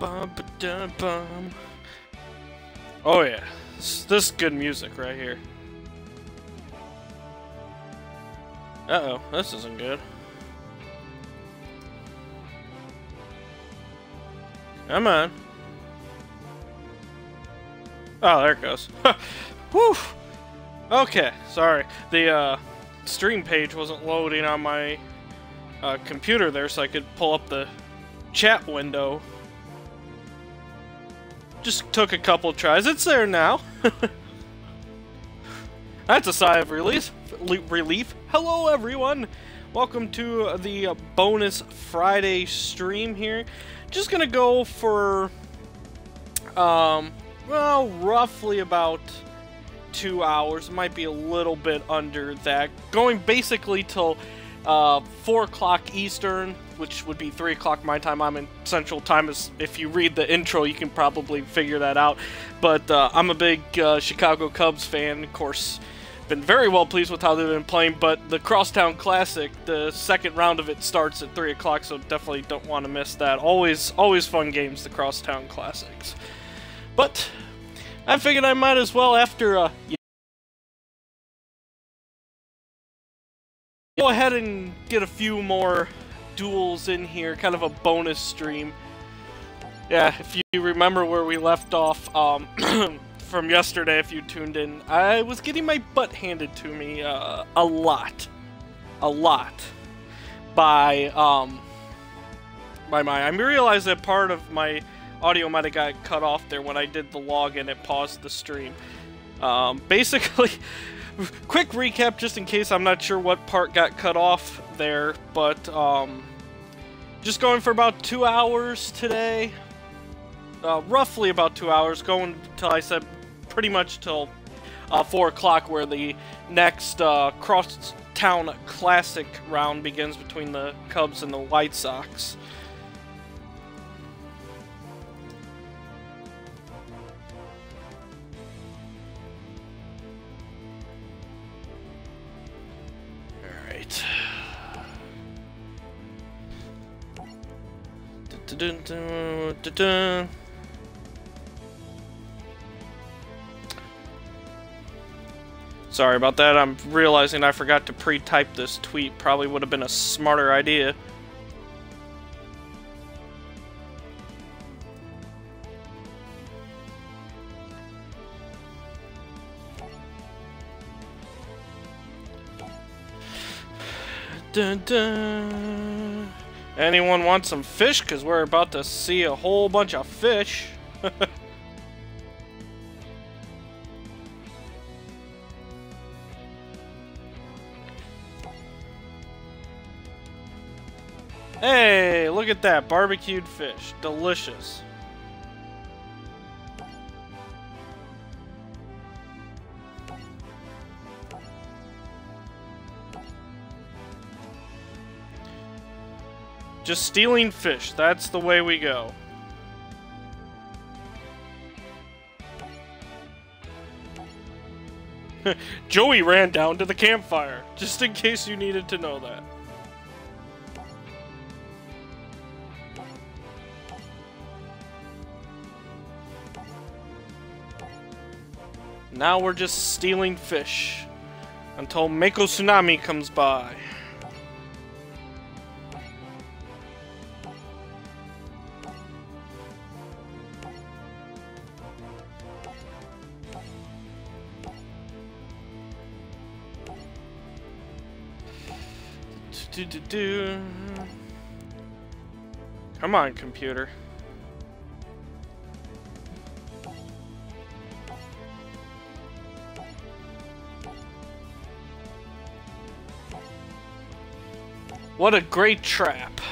Bum, ba-dum, bum. Oh yeah, this, this is good music right here. Uh oh, this isn't good. Come on. Oh, there it goes. Whew. Okay, sorry. The uh, stream page wasn't loading on my uh, computer there, so I could pull up the chat window. Just took a couple tries. It's there now. That's a sigh of relief. Relief. Hello, everyone. Welcome to the bonus Friday stream here. Just gonna go for, um, well, roughly about two hours. Might be a little bit under that. Going basically till uh, 4 o'clock Eastern, which would be 3 o'clock my time. I'm in Central Time. As if you read the intro, you can probably figure that out. But uh, I'm a big uh, Chicago Cubs fan. Of course, been very well pleased with how they've been playing. But the Crosstown Classic, the second round of it starts at 3 o'clock, so definitely don't want to miss that. Always, always fun games, the Crosstown Classics. But I figured I might as well after uh, go ahead and get a few more duels in here, kind of a bonus stream. Yeah, if you remember where we left off um, from yesterday, if you tuned in, I was getting my butt handed to me uh, a lot, a lot by um, by my. I realized that part of Mai audio might have got cut off there when I did the log and it paused the stream. Um, basically, quick recap just in case I'm not sure what part got cut off there, but um, just going for about two hours today. Uh, roughly about two hours, going till I said pretty much till uh, 4 o'clock where the next uh, Crosstown Classic round begins between the Cubs and the White Sox. Sorry about that. I'm realizing I forgot to pre-type this tweet. Probably would have been a smarter idea. Dun, dun. Anyone want some fish? Because we're about to see a whole bunch of fish. hey, look at that. Barbecued fish. Delicious. Just stealing fish. That's the way we go. Joey ran down to the campfire, just in case you needed to know that. Now we're just stealing fish until Mako Tsunami comes by. Do, do, do. Come on, computer. What a great trap.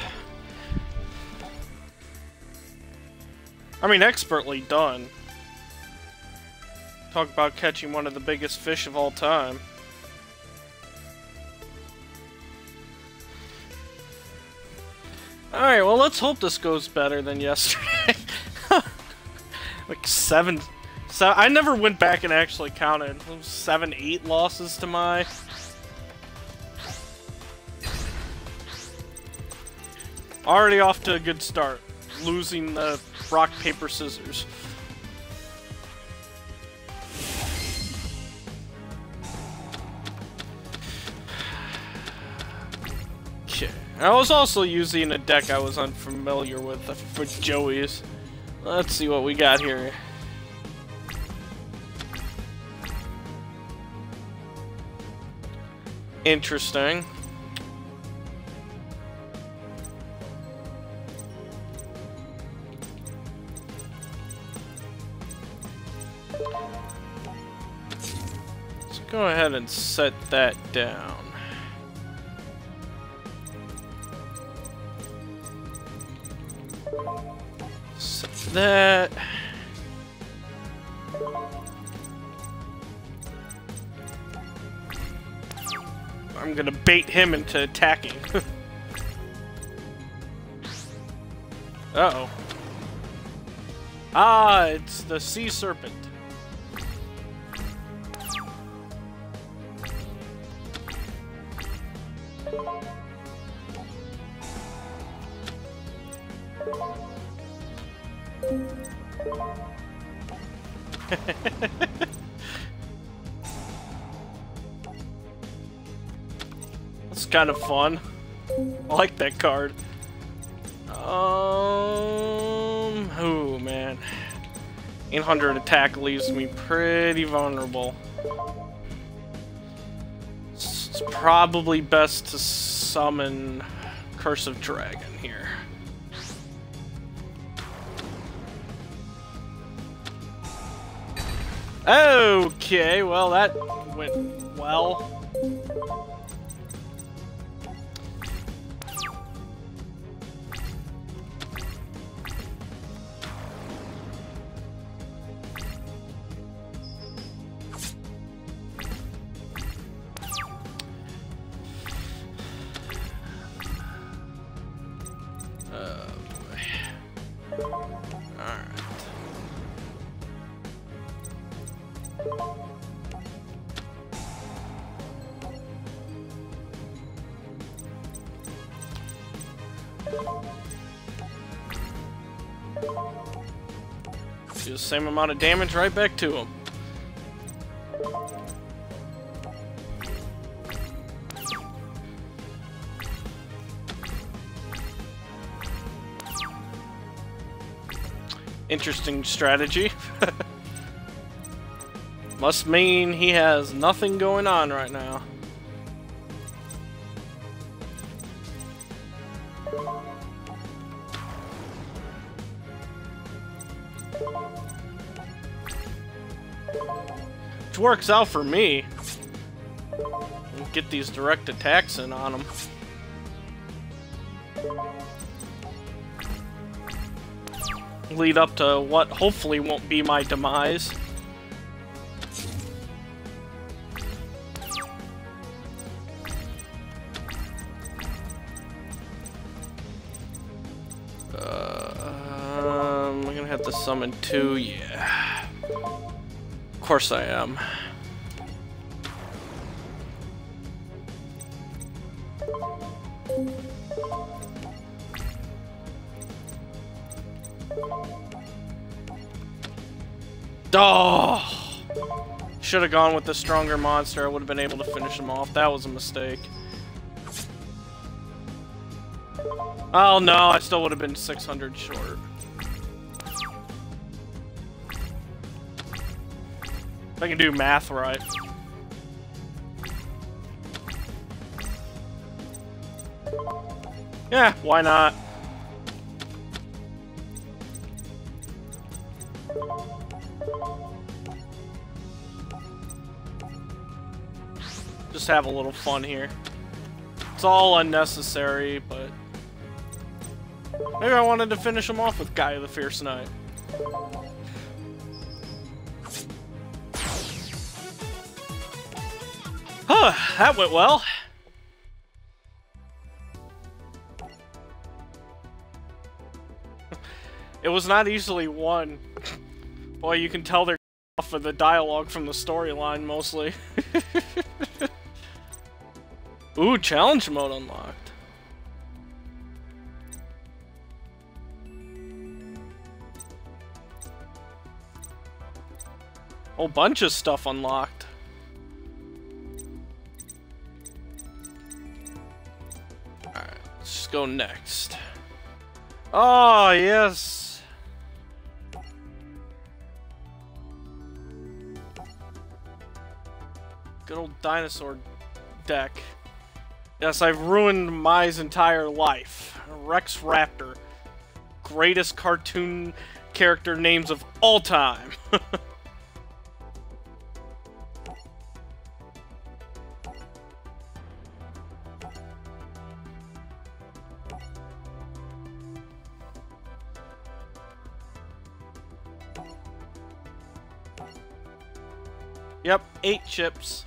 I mean, expertly done. Talk about catching one of the biggest fish of all time. Let's hope this goes better than yesterday. like seven, so I never went back and actually counted. Seven, eight losses to Mai... Already off to a good start. losing the rock, paper, scissors. I was also using a deck I was unfamiliar with, for Joey's. Let's see what we got here. Interesting. Let's go ahead and set that down. I'm gonna bait him into attacking. Uh-oh. Ah, it's the sea serpent. Kind of fun. I like that card. Um, oh man. 800 attack leaves me pretty vulnerable. It's probably best to summon Curse of Dragon here. Okay, well that went well. Do the same amount of damage right back to him. Interesting strategy. Must mean he has nothing going on right now. Works out for me. Get these direct attacks in on them. Lead up to what hopefully won't be my demise. Uh, um, I'm gonna have to summon two, yeah. Of course I am. Oh! Should have gone with the stronger monster. I would have been able to finish him off. That was a mistake. Oh no, I still would have been 600 short. If I can do math right. Yeah, why not? Just have a little fun here. It's all unnecessary, but... Maybe I wanted to finish him off with Gaia the Fierce Knight. that went well. it was not easily won. Boy, you can tell they're off of the dialogue from the storyline, mostly. Ooh, challenge mode unlocked. Whole bunch of stuff unlocked. Go next. Oh, yes! Good old dinosaur deck. Yes, I've ruined Mai's entire life. Rex Raptor. Greatest cartoon character names of all time. chips.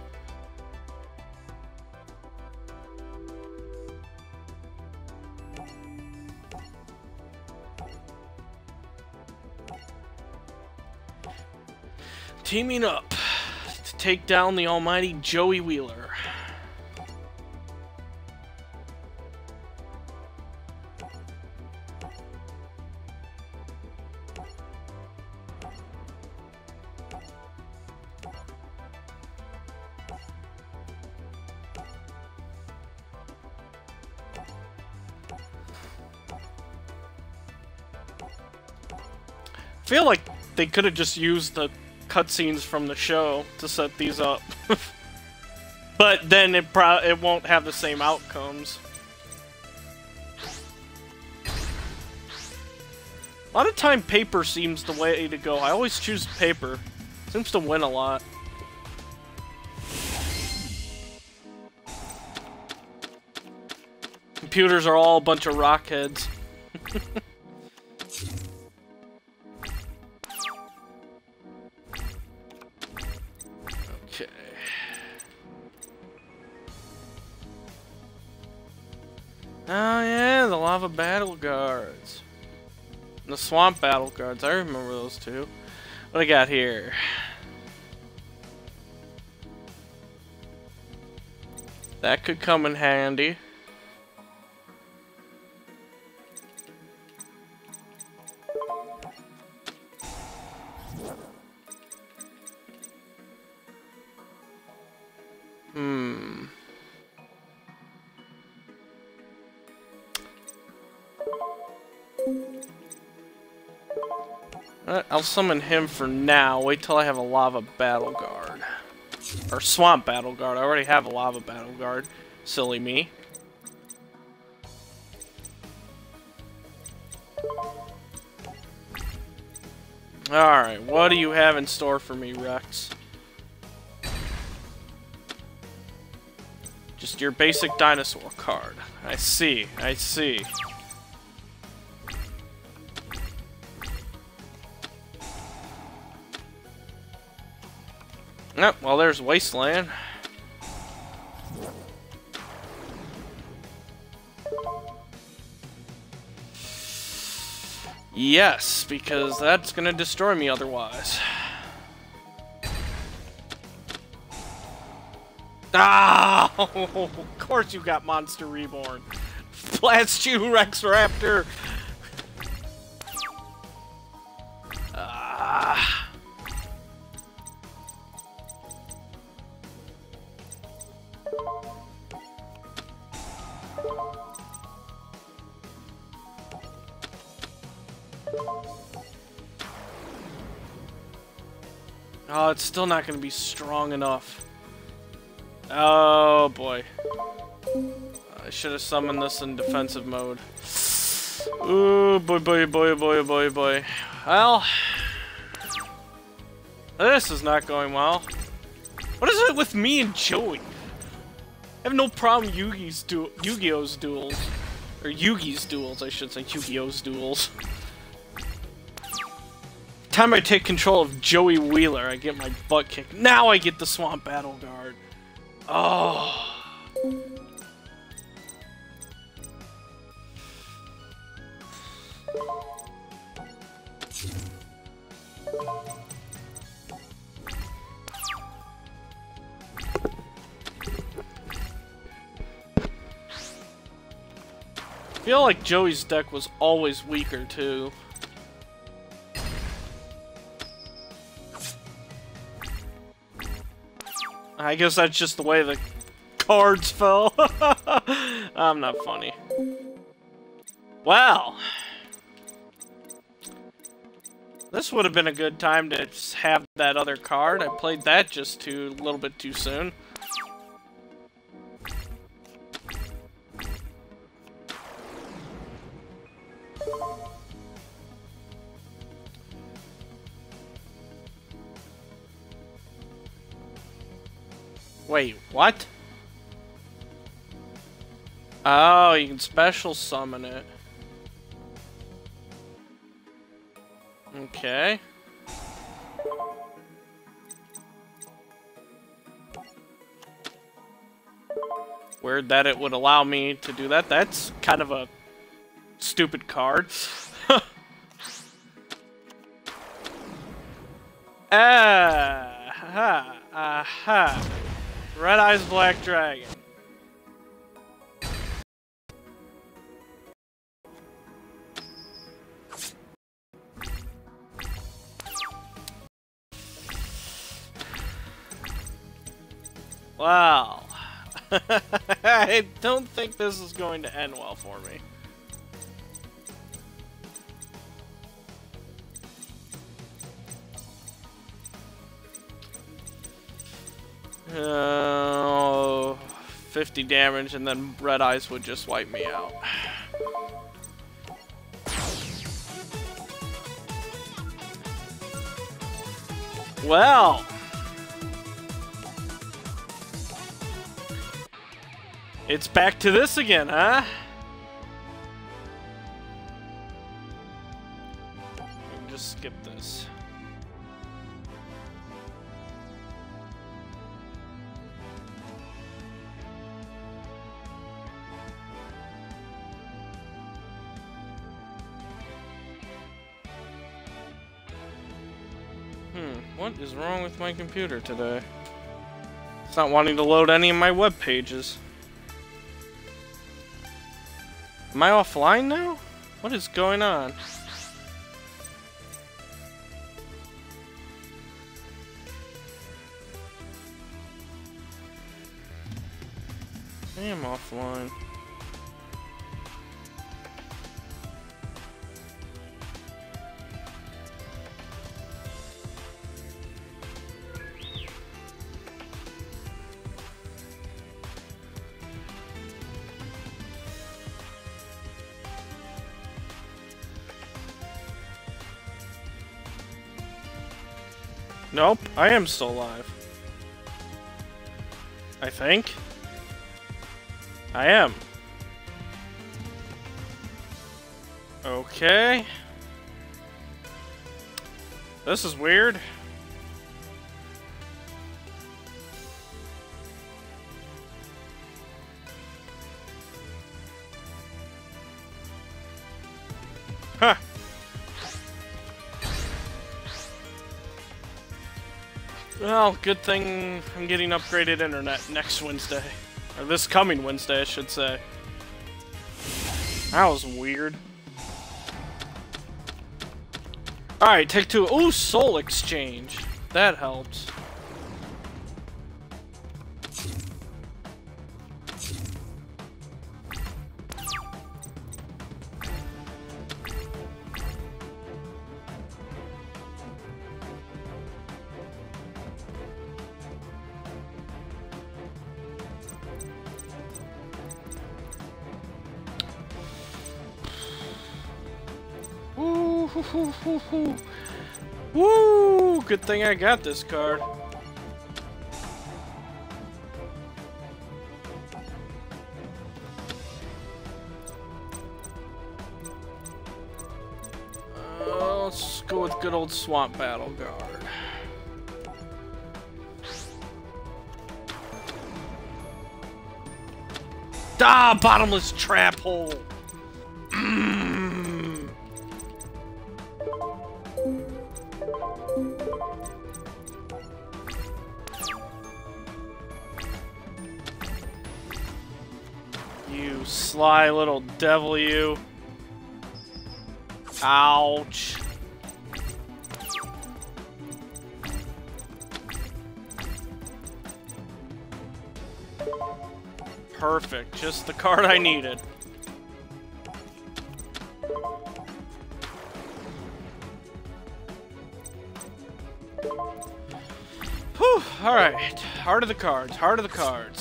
teaming up to take down the almighty Joey Wheeler. Feel like they could have just used the cutscenes from the show to set these up. but then it pro it won't have the same outcomes. A lot of time paper seems the way to go. I always choose paper. Seems to win a lot. Computers are all a bunch of rockheads. swamp battle guards, I remember those two. What I got here? That could come in handy. I'll summon him for now. Wait till I have a lava battle guard. Or swamp battle guard. I already have a lava battle guard. Silly me. Alright, what do you have in store for me, Rex? Just your basic dinosaur card. I see, I see. Yep, well there's Wasteland. Yes, because that's gonna destroy me otherwise. Ah! of course you got Monster Reborn. Blast you, Rex Raptor! Still not going to be strong enough. Oh, boy. I should have summoned this in defensive mode. Ooh, boy, boy, boy, boy, boy, boy. Well... This is not going well. What is it with me and Joey? I have no problem Yugi's du Yu-Gi-Oh's duels. Or Yugi's duels, I should say. Yu-Gi-Oh's duels time I take control of Joey Wheeler, I get my butt kicked. Now I get the Swamp Battle Guard. Oh. I feel like Joey's deck was always weaker, too. I guess that's just the way the cards fell. I'm not funny. Well. This would have been a good time to have that other card. I played that just too a little bit too soon. Wait, what? Oh, you can special summon it. Okay. Weird that it would allow me to do that. That's kind of a stupid card. ah, ha, aha. Red Eyes Black Dragon. Wow. I don't think this is going to end well for me. Uh, 50 damage and then Red Eyes would just wipe me out. Well... It's back to this again, huh? My computer today? It's not wanting to load any of my web pages. Am I offline now? What is going on? I am offline. I am still alive. I think. I am. Okay. This is weird. Well, good thing I'm getting upgraded internet next Wednesday. Or this coming Wednesday, I should say. That was weird. Alright, take two. Ooh, Soul Exchange. That helps. Good thing I got this card. Uh, let's go with good old Swamp Battle Guard. Ah, bottomless trap hole. Little devil, you. Ouch. Perfect. Just the card I needed. Whew, alright. Heart of the cards, heart of the cards.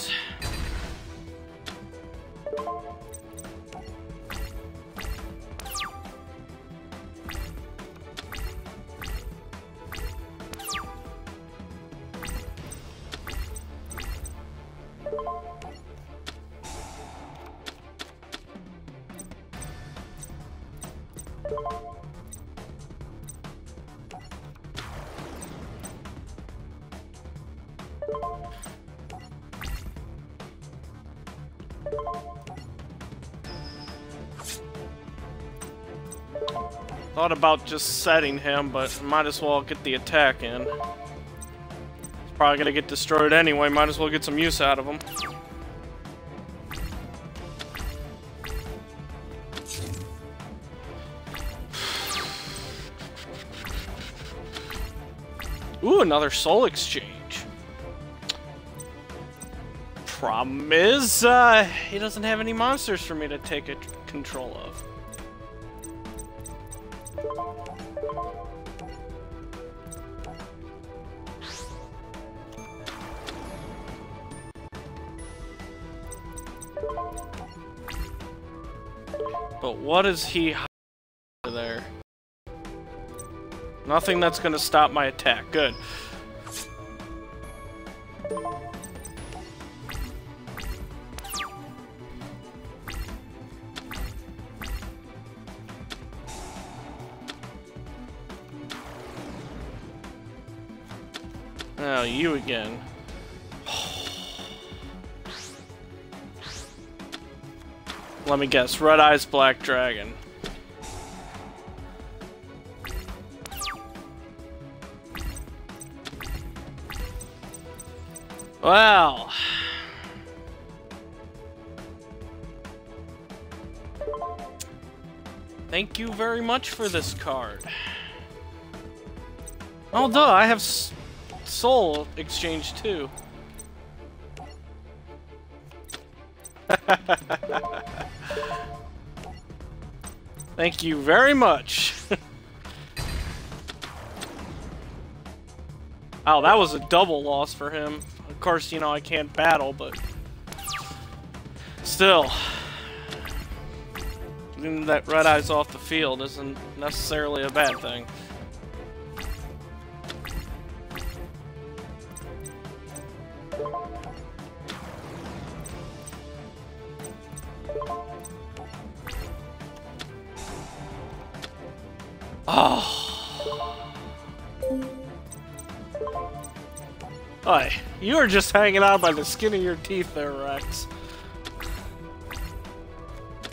About just setting him, but might as well get the attack in. He's probably gonna get destroyed anyway, might as well get some use out of him. Ooh, another soul exchange. Problem is, uh, he doesn't have any monsters for me to take control of. What is he there? Nothing that's gonna stop my attack. Good. Let me guess. Red Eyes Black Dragon. Well. Thank you very much for this card. Oh, duh, I have soul exchange too. Thank you very much. oh, that was a double loss for him. Of course, you know, I can't battle, but... Still. Getting that Red Eyes off the field isn't necessarily a bad thing. Are just hanging out by the skin of your teeth there, Rex.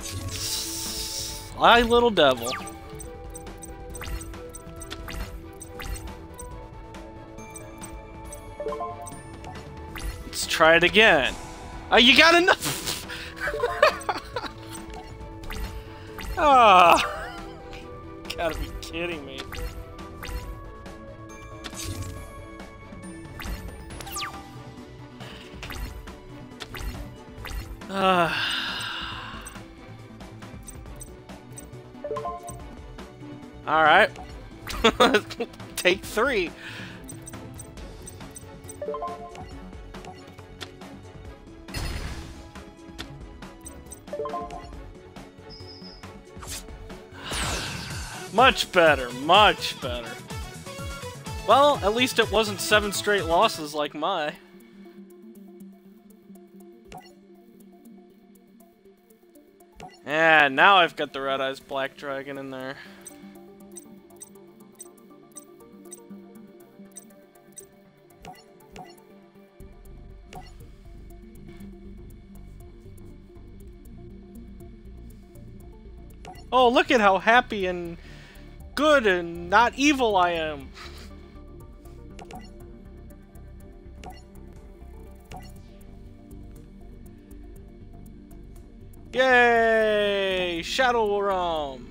Sly little devil. Let's try it again. Oh, you got enough! Ah, oh, Take three. Much better, much better. Well, at least it wasn't seven straight losses like Mai. And now I've got the Red Eyes Black Dragon in there. Oh, look at how happy and good and not evil I am. Yay! Shadow Realm!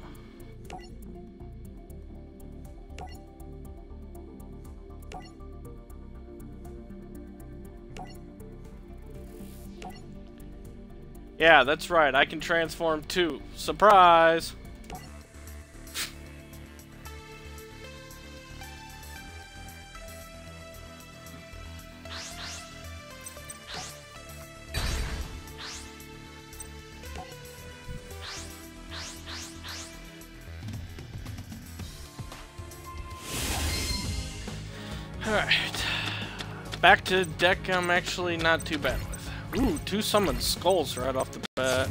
Yeah, that's right. I can transform too. Surprise! Alright. Back to deck I'm actually not too bad with. Ooh, two summoned skulls right off the bat.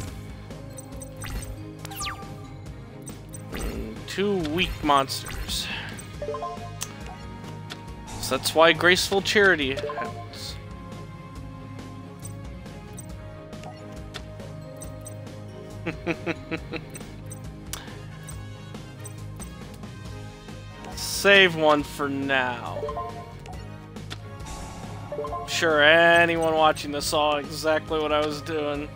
Mm, two weak monsters. So that's why Graceful Charity happens. Save one for now. I'm sure anyone watching this saw exactly what I was doing.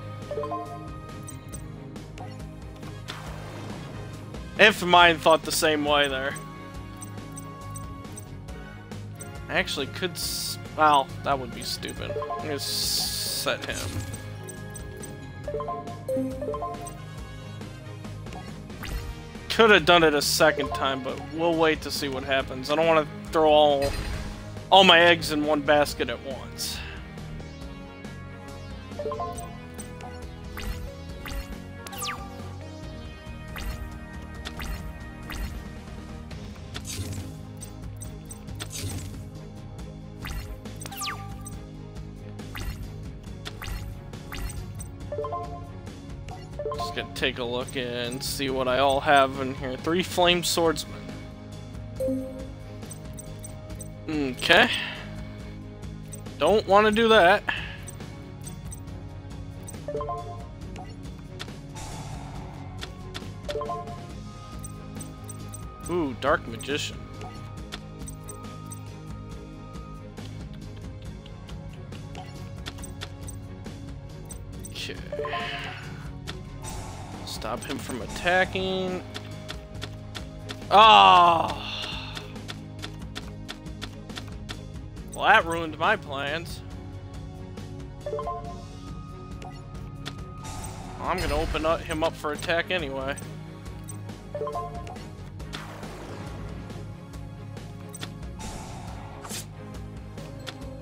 If mine thought the same way there. I actually could well, that would be stupid. I'm gonna set him. Could have done it a second time, but we'll wait to see what happens. I don't want to throw all all my eggs in one basket at once. Just gonna take a look and see what I all have in here. Three flame swordsmen. Okay. Don't want to do that. Ooh, Dark Magician. Okay. Stop him from attacking. Ah! Oh. Well, that ruined my plans. I'm gonna open up him up for attack anyway.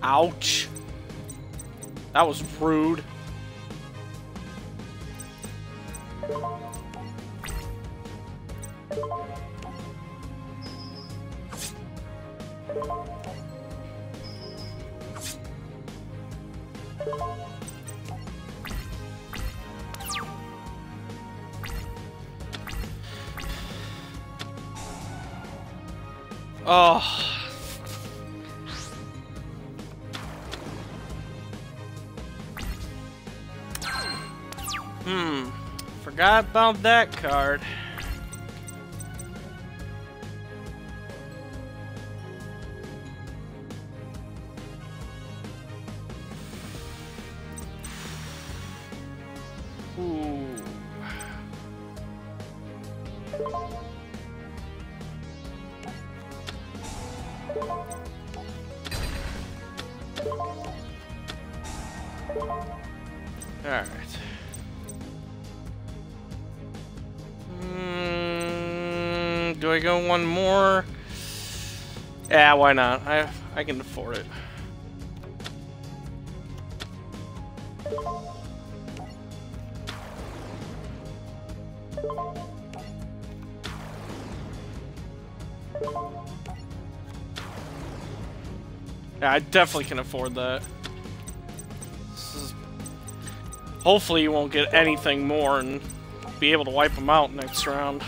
Ouch. That was rude. About that card. One more? Yeah, why not? I I can afford it. Yeah, I definitely can afford that. Hopefully you won't get anything more and be able to wipe them out next round.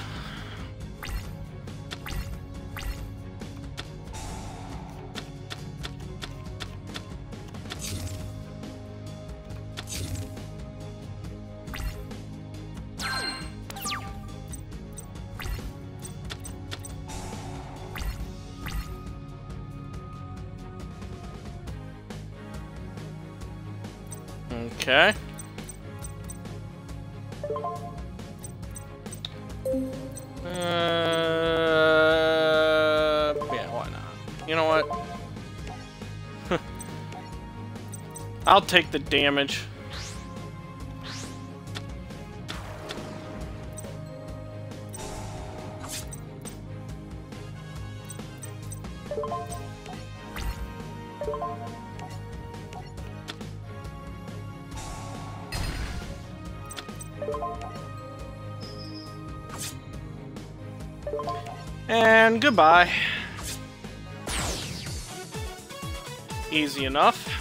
I'll take the damage. And goodbye. Easy enough.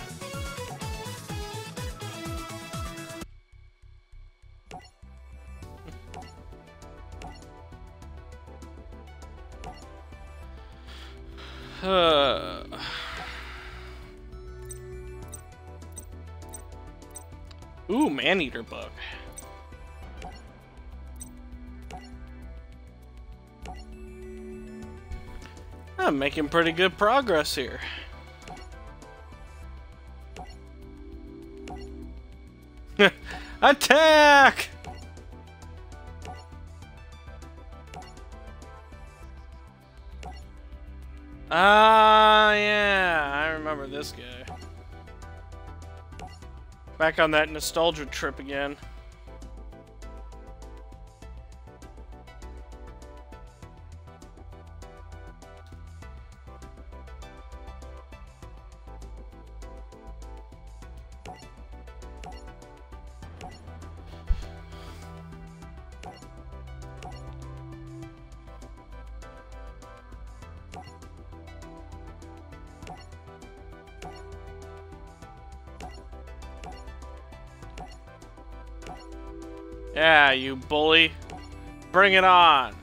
Man-eater. I'm making pretty good progress here. Attack! On that nostalgia trip again. Bring it on.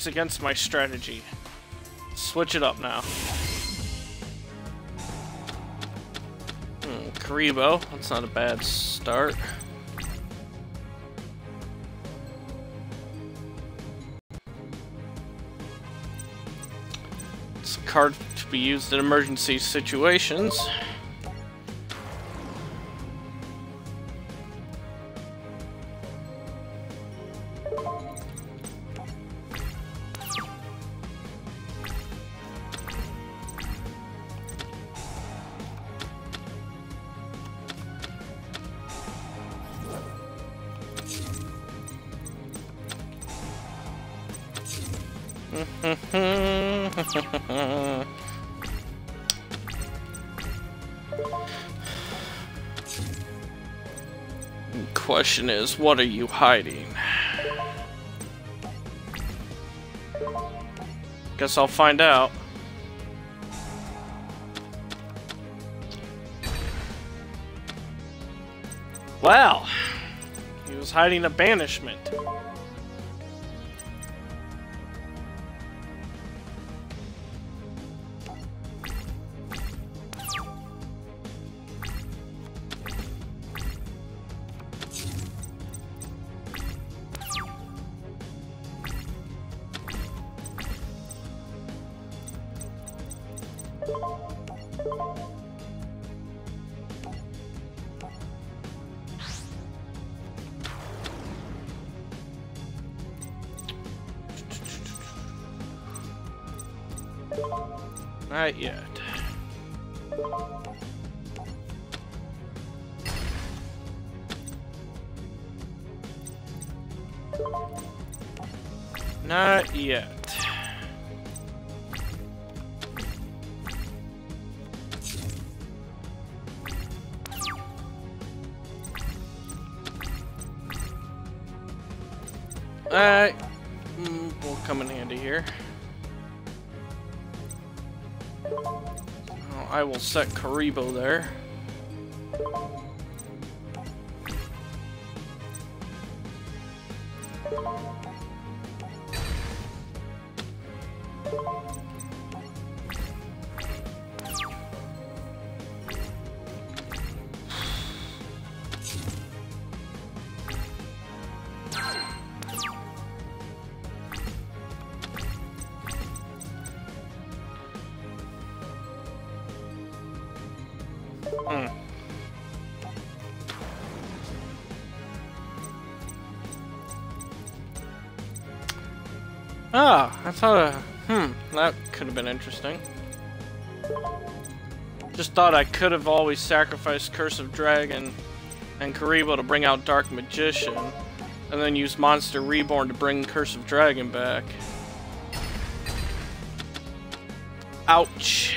Works against my strategy. Switch it up now. Hmm, Kuriboh. That's not a bad start. It's a card to be used in emergency situations. Question is, what are you hiding? Guess I'll find out. Well, he was hiding a banishment. Yet. Set Kuriboh there. Interesting. Just thought I could have always sacrificed Curse of Dragon and Kuriboh to bring out Dark Magician, and then use Monster Reborn to bring Curse of Dragon back. Ouch.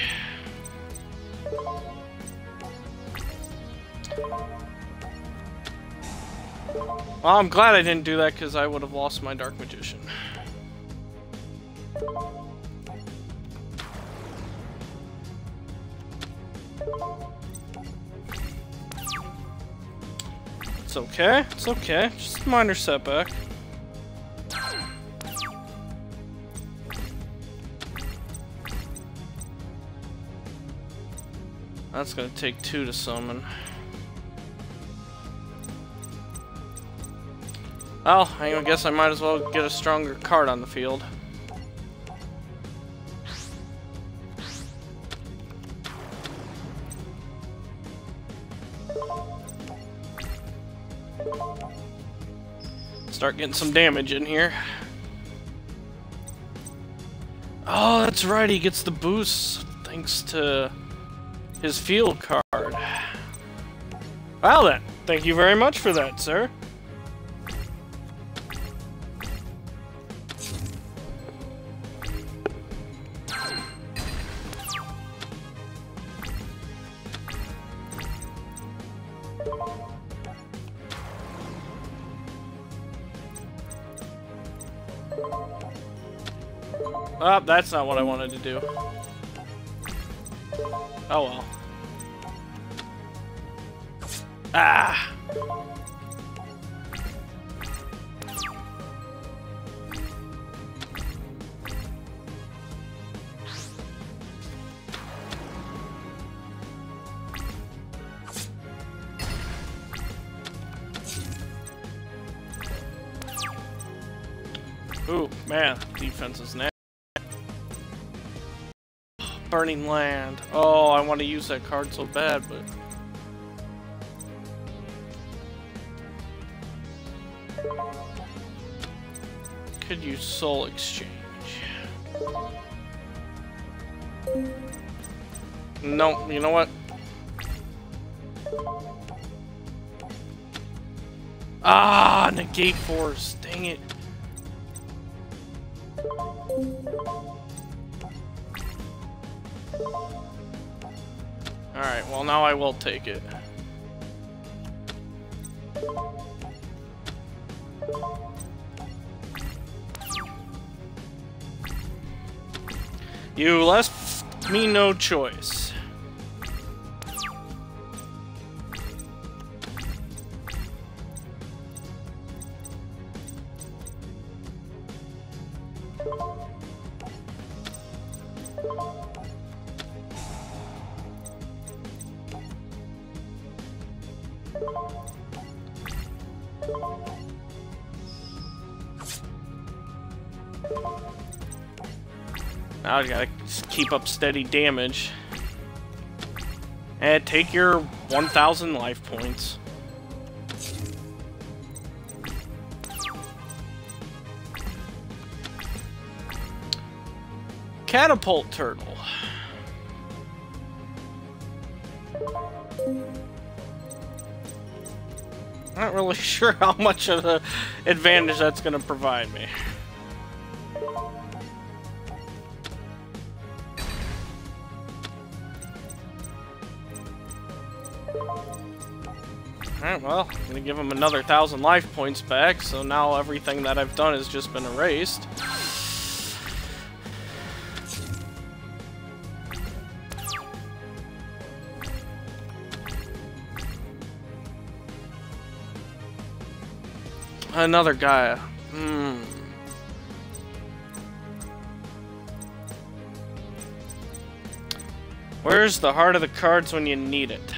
Well, I'm glad I didn't do that because I would have lost my Dark Magician. Okay. It's okay. Just a minor setback. That's gonna take two to summon. Well, I guess I might as well get a stronger card on the field. Start getting some damage in here. Oh, that's right, he gets the boost thanks to his field card. Well then, thank you very much for that, sir. That's not what I wanted to do. Oh well. Ah! Ooh, man, defense is nasty. Burning Land. Oh, I want to use that card so bad, but... Could use Soul Exchange. No, you know what? Ah, negate force. Dang it. Alright, well now I will take it. You left me no choice. Up steady damage. And take your 1,000 life points. Catapult Turtle. Not really sure how much of an advantage that's going to provide me. Give him another thousand life points back, so now everything that I've done has just been erased. Another guy. Hmm. Where's the heart of the cards when you need it?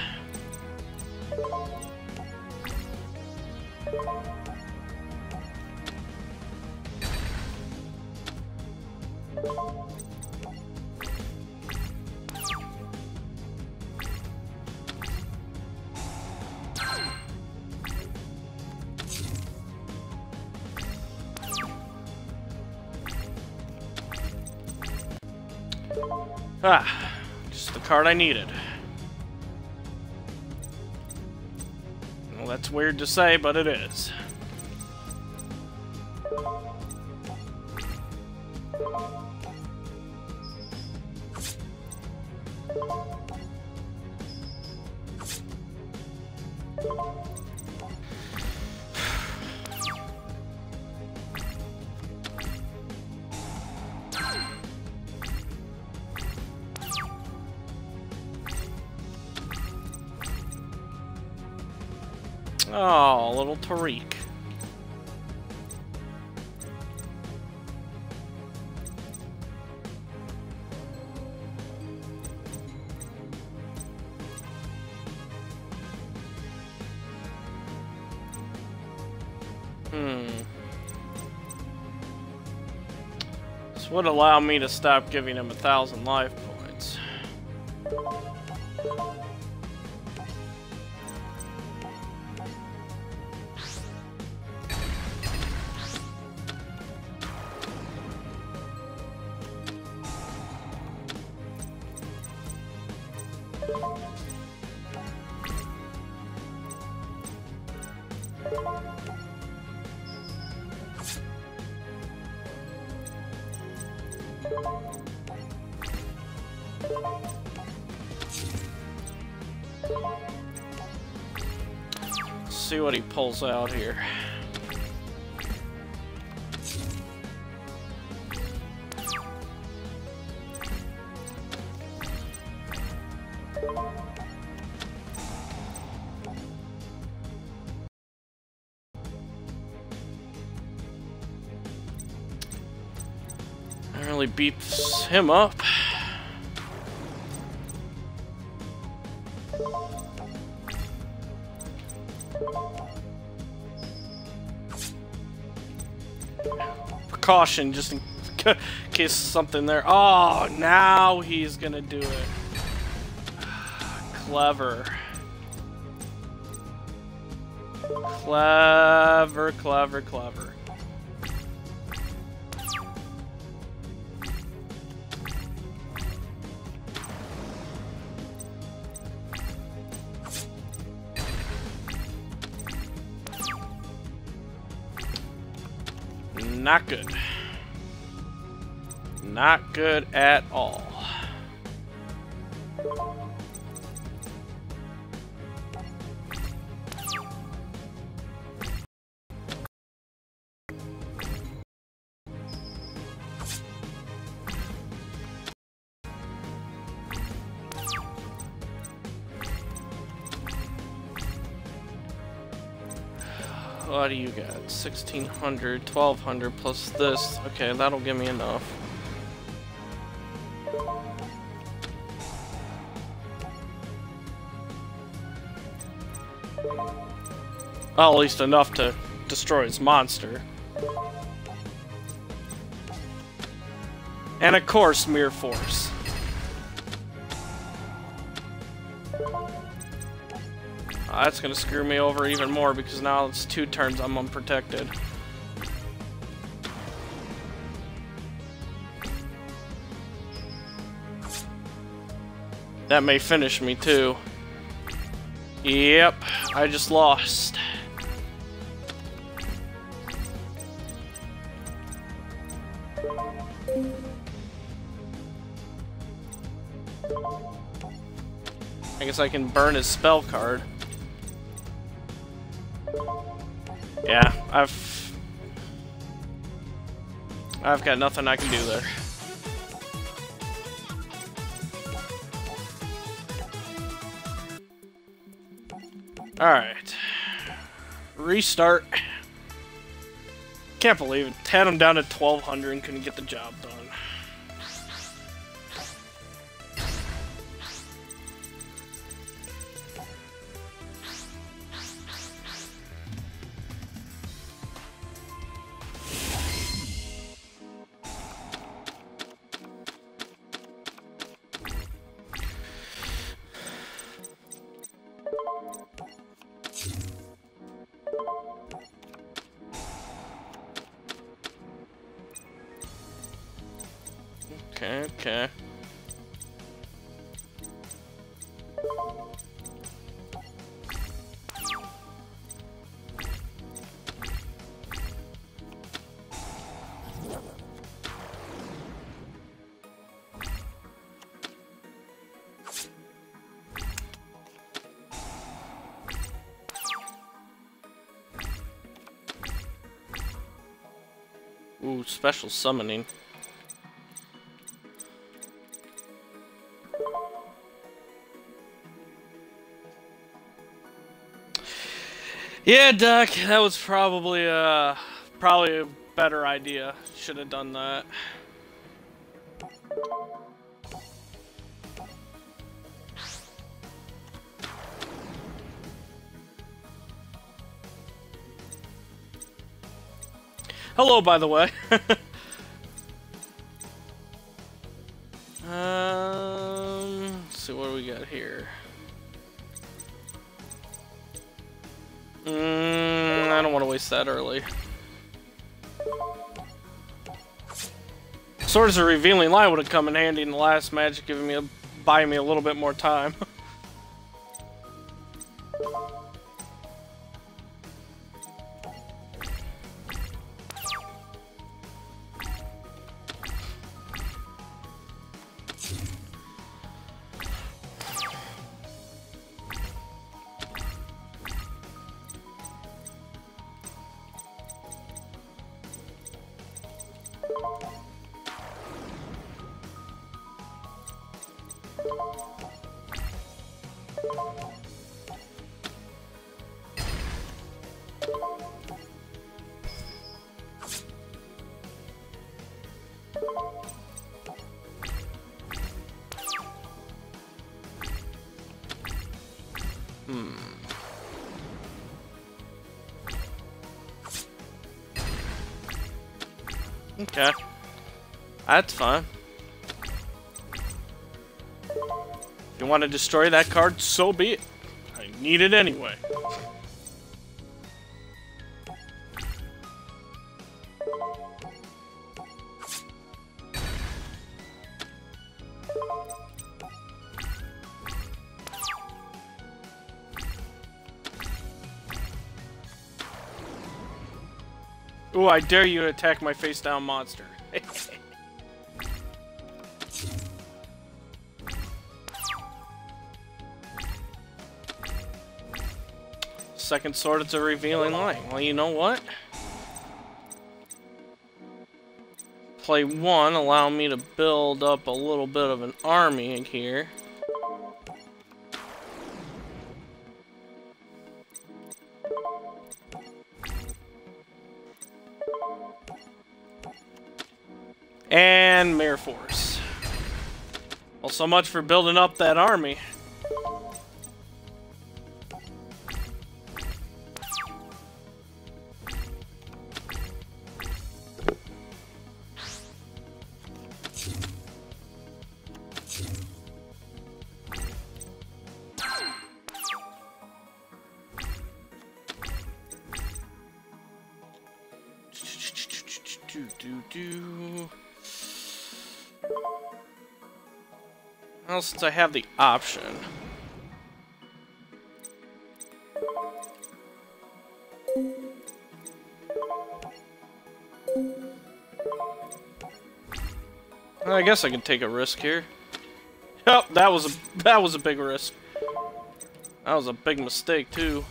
Card I needed. Well, that's weird to say, but it is. Hmm. This would allow me to stop giving him a thousand life what out here. That really beats him up. Precaution, just in case something there. Oh, now he's gonna do it. Clever. Clever, clever, clever. Not good. Not good at all. What do you got? 1600, 1200 plus this. Okay, that'll give me enough. Well, at least enough to destroy his monster. And of course, Mirror Force. Uh, that's gonna screw me over even more because now it's two turns I'm unprotected. That may finish me too. Yep, I just lost. I can burn his spell card. Yeah, I've... I've got nothing I can do there. Alright. Restart. Can't believe it. Had him down to 1200 and couldn't get the job done. Okay. Ooh, special summoning. Yeah, Duck, that was probably a uh, probably a better idea. Should have done that. Hello, by the way. that early. Swords of Revealing Light would have come in handy in the last match, giving me a, buying me a little bit more time. That's fine. You want to destroy that card, so be it. I need it anyway. Ooh, I dare you to attack my face-down monster. Second sword, it's a revealing light. Well, you know what? Play one, allow me to build up a little bit of an army in here. And Mirror Force. Well, so much for building up that army. Well, since I have the option. I guess I can take a risk here. Yep, that was a that was a big risk. That was a big mistake too.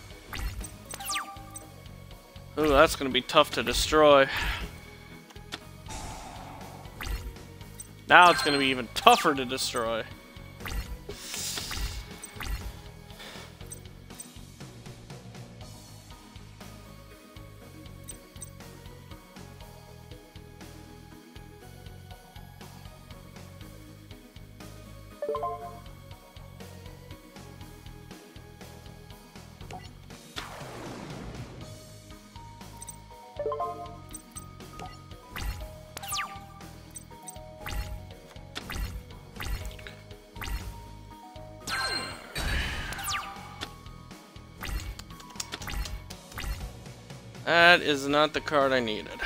Ooh, that's gonna be tough to destroy. Now it's gonna be even tougher to destroy. Is not the card I needed.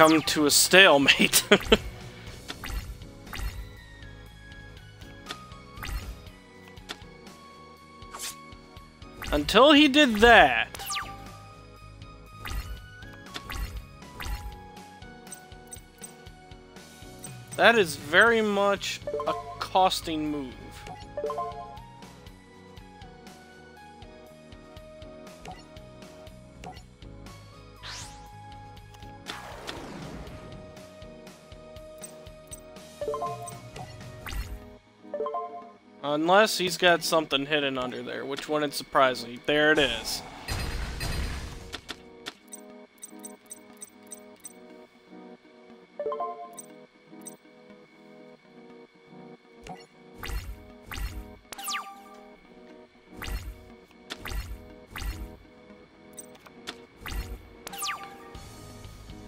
Come to a stalemate. Until he did that. That is very much a costing move. Unless he's got something hidden under there, which wouldn't surprise me. There it is.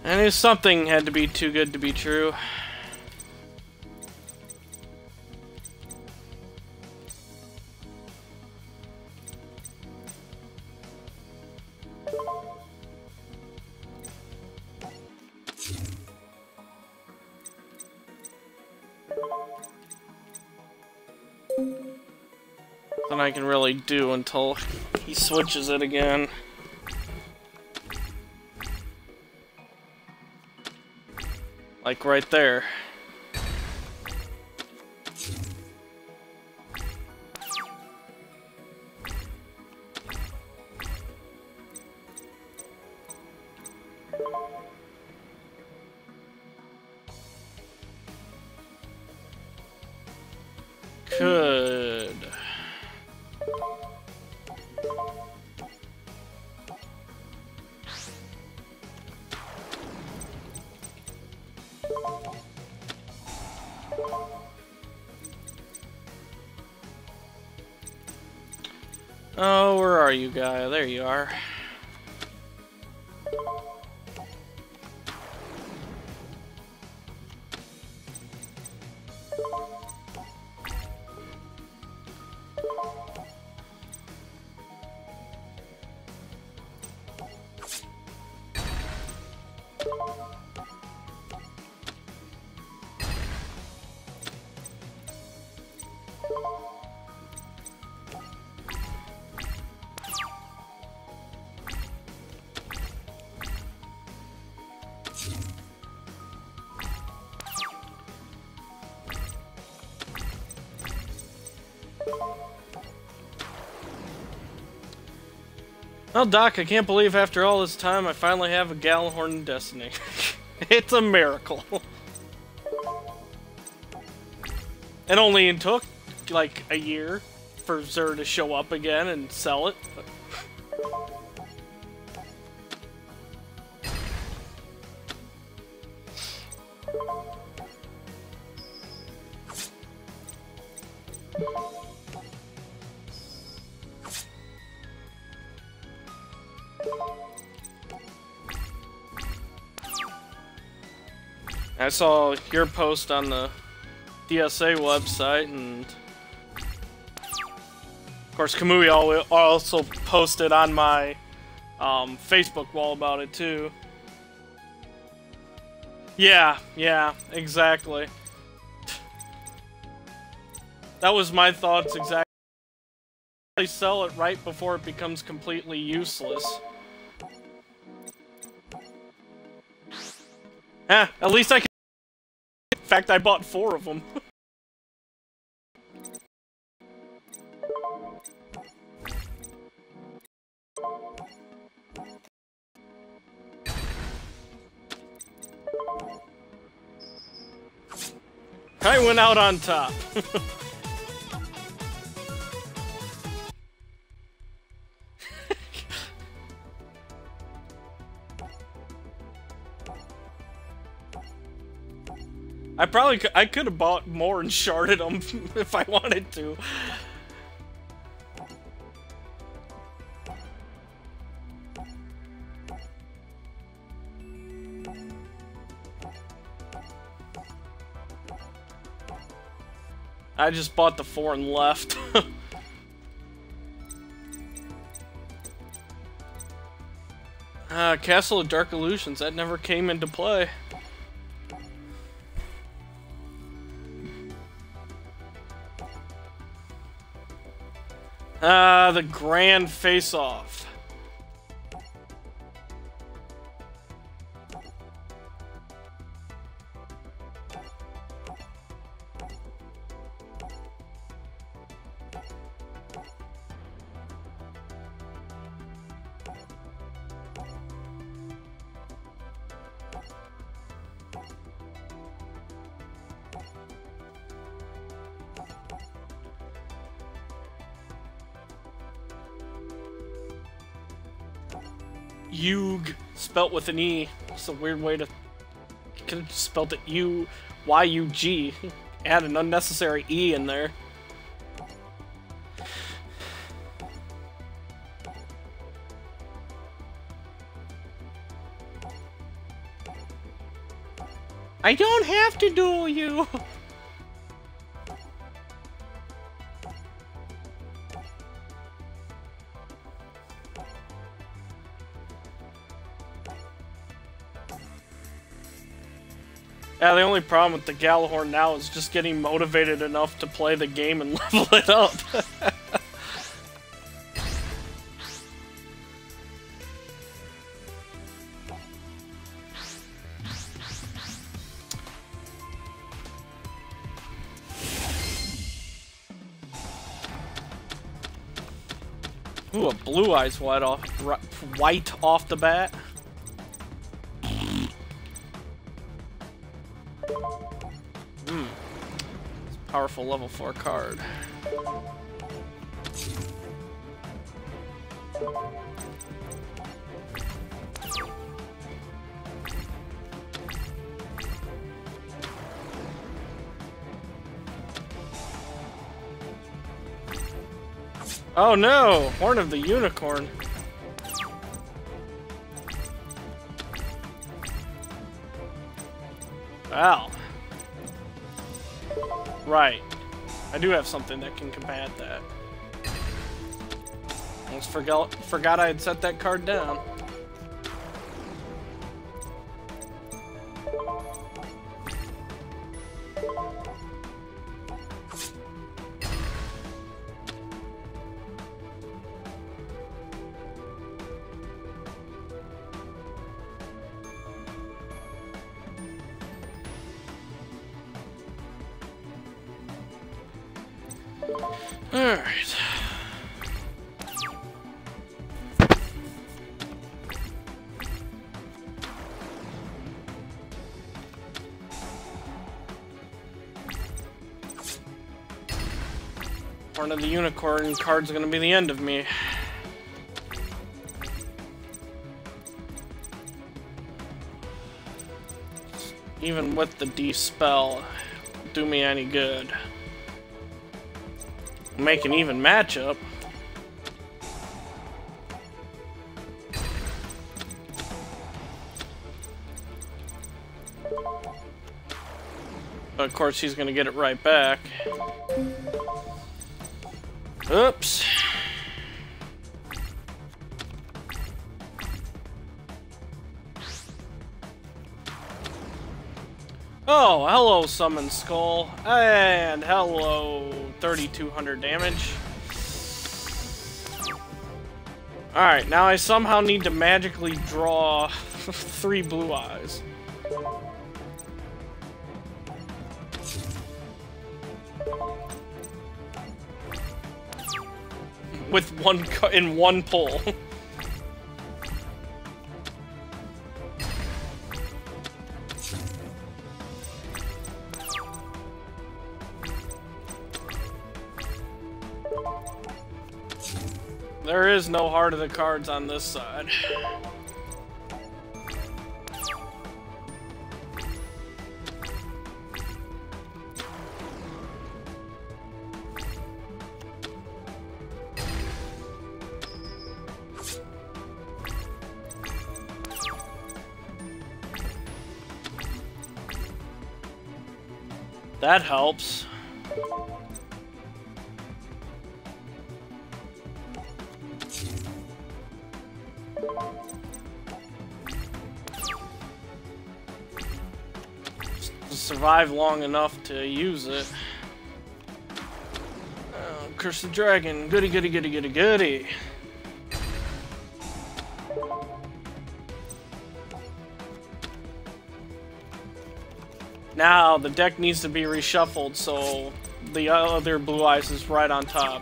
I knew something had to be too good to be true. He switches it again. Like right there. Guy? There you are. Well, Doc, I can't believe after all this time I finally have a Gjallarhorn Destiny. it's a miracle. it only took, like, a year for Xur to show up again and sell it. Saw your post on the DSA website, and of course Kamui also posted on my um, Facebook wall about it too. Yeah, yeah, exactly. That was my thoughts exactly. They sell it right before it becomes completely useless. Eh, at least I can fact, I bought four of them. I went out on top. probably could, I could have bought more and sharded them if I wanted to. I just bought the four and left. uh, Castle of Dark Illusions, that never came into play. Uh, the grand face-off. Yug, spelt with an E. It's a weird way to. Could have spelled it U, Y U G. Add an unnecessary E in there. I don't have to do you. Yeah, the only problem with the Gjallarhorn now is just getting motivated enough to play the game and level it up. Ooh, a blue eyes white off, white off the bat. Powerful level 4 card. Oh no! Horn of the Unicorn. Wow. Right. I do have something that can combat that. Almost forgot, forgot I had set that card down. Unicorn card's gonna be the end of me. Even with the De-Spell, do me any good make an even matchup. But of course he's gonna get it right back. Oops. Oh, hello, Summon Skull. And hello, 3,200 damage. Alright, now I somehow need to magically draw three blue eyes. With one in one pull. There is no heart of the cards on this side. That helps. survive long enough to use it. Oh, Curse the Dragon. Goody, goody, goody, goody, goody. Now, the deck needs to be reshuffled, so the other Blue Eyes is right on top.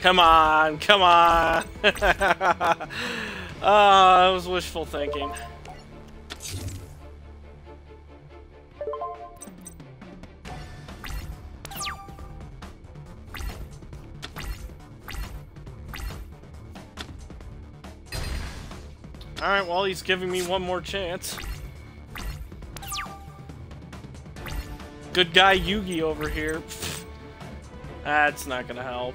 Come on, come on! uh, that was wishful thinking. Alright, well, he's giving me one more chance. Good guy Yugi over here. That's not gonna help.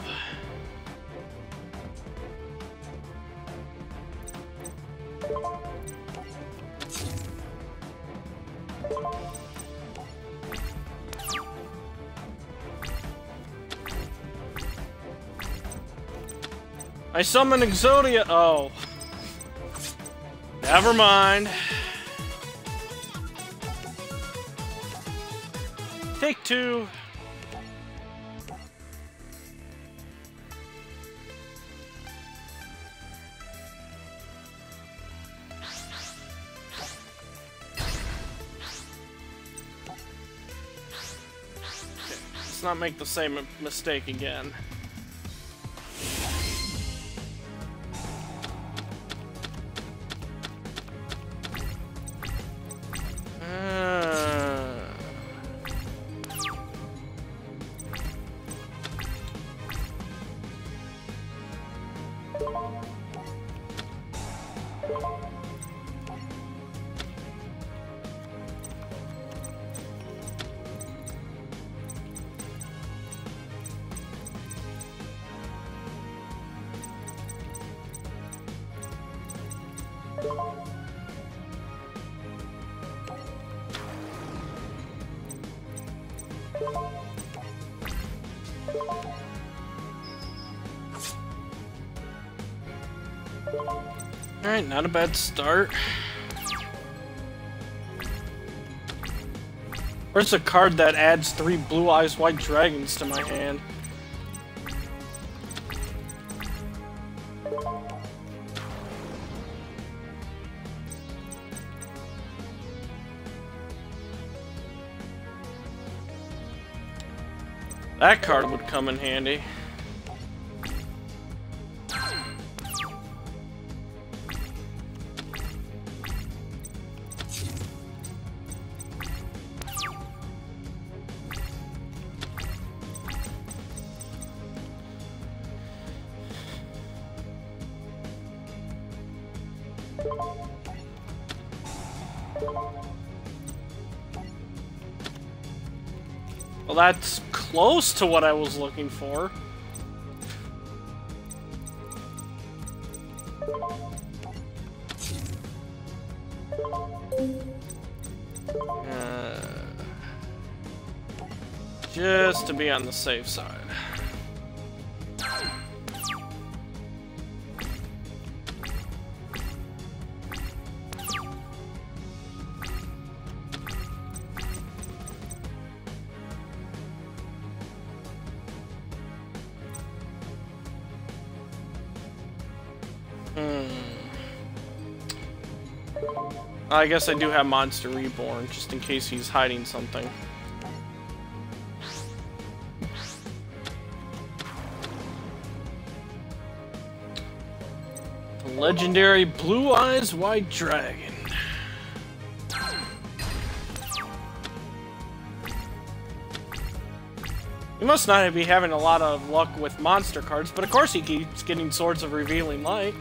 I summon Exodia- oh. Never mind. Not make the same mistake again. Alright, not a bad start. Where's a card that adds three Blue Eyes White Dragons to my hand? That card would come in handy. That's close to what I was looking for. Uh, just to be on the safe side. I guess I do have Monster Reborn, just in case he's hiding something. The legendary Blue Eyes White Dragon. He must not be having a lot of luck with monster cards, but of course he keeps getting Swords of Revealing Light.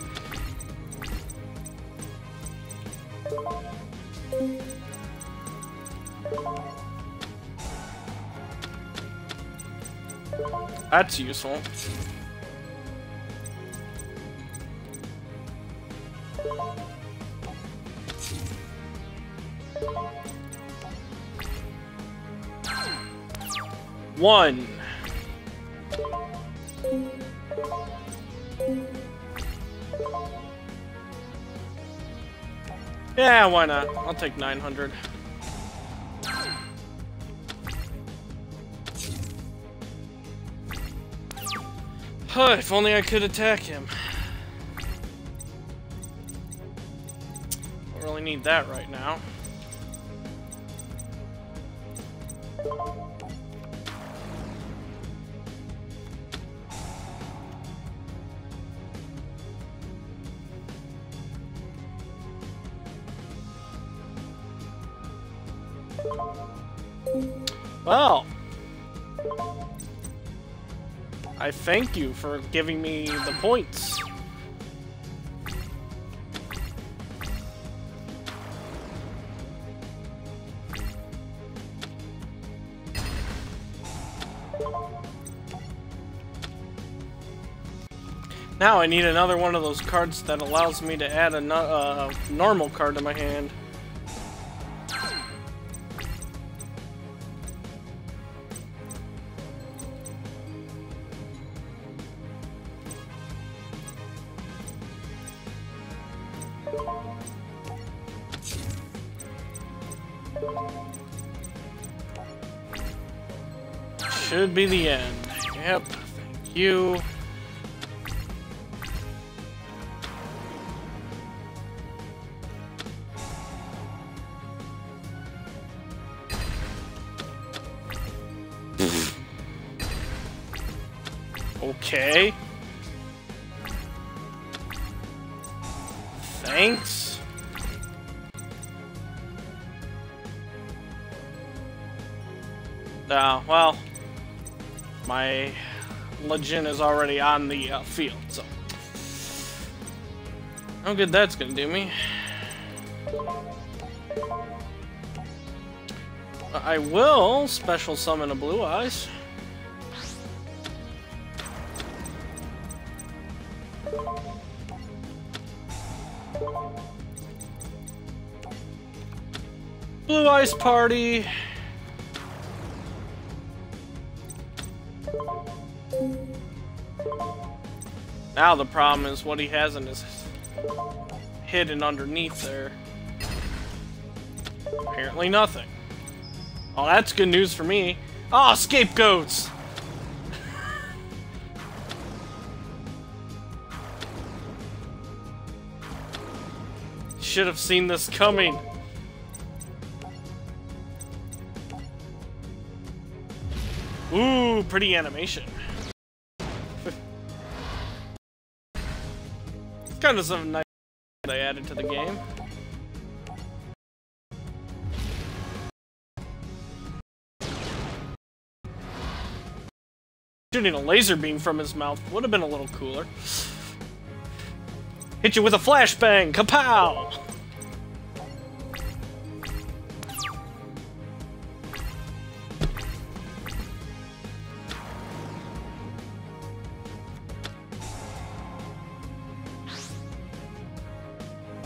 That's useful. One. Yeah, why not? I'll take 900. If only I could attack him. Don't really need that right now. Thank you for giving me the points. Now I need another one of those cards that allows me to add a uh, normal card to my hand. Be the end. Yep, thank you. Okay. Thanks. Ah, uh, well, my legend is already on the uh, field, so. How good that's gonna do me. I will special summon a Blue Eyes. Blue Eyes Party! Now the problem is what he has in his hidden underneath there. Apparently nothing. Oh, that's good news for me. Oh, scapegoats! Should have seen this coming. Ooh, pretty animation. Kind of some nice they added to the game. Shooting a laser beam from his mouth would have been a little cooler. Hit you with a flashbang! Kapow!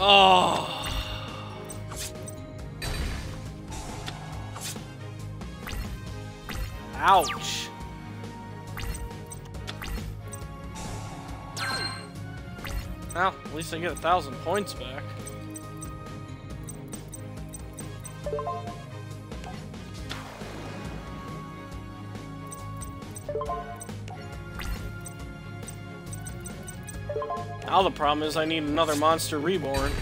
Oh. Ouch. Well, at least I get a thousand points back. Now the problem is I need another monster reborn.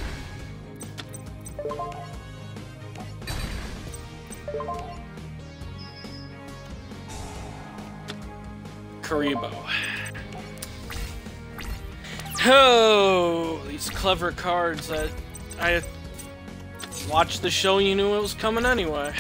Kuriboh. Oh, these clever cards that I watched the show, you knew it was coming anyway.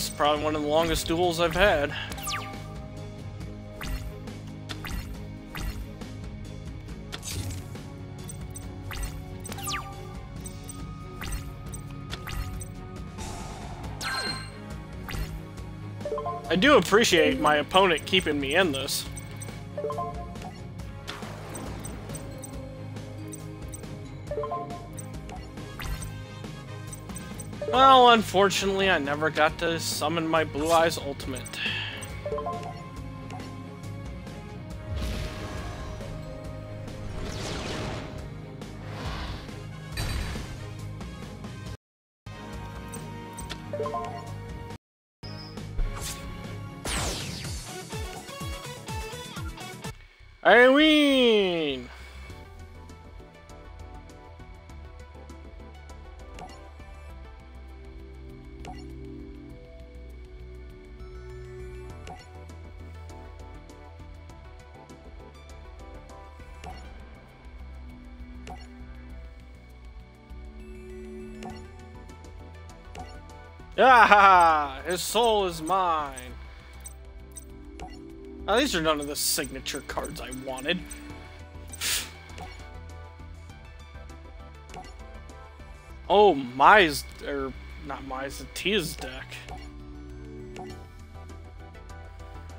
was probably one of the longest duels I've had. I do appreciate my opponent keeping me in this. Well, unfortunately, I never got to summon my Blue Eyes Ultimate. Ah, his soul is mine. Oh, these are none of the signature cards I wanted. oh, Mai's, or not Mai's, Téa's deck.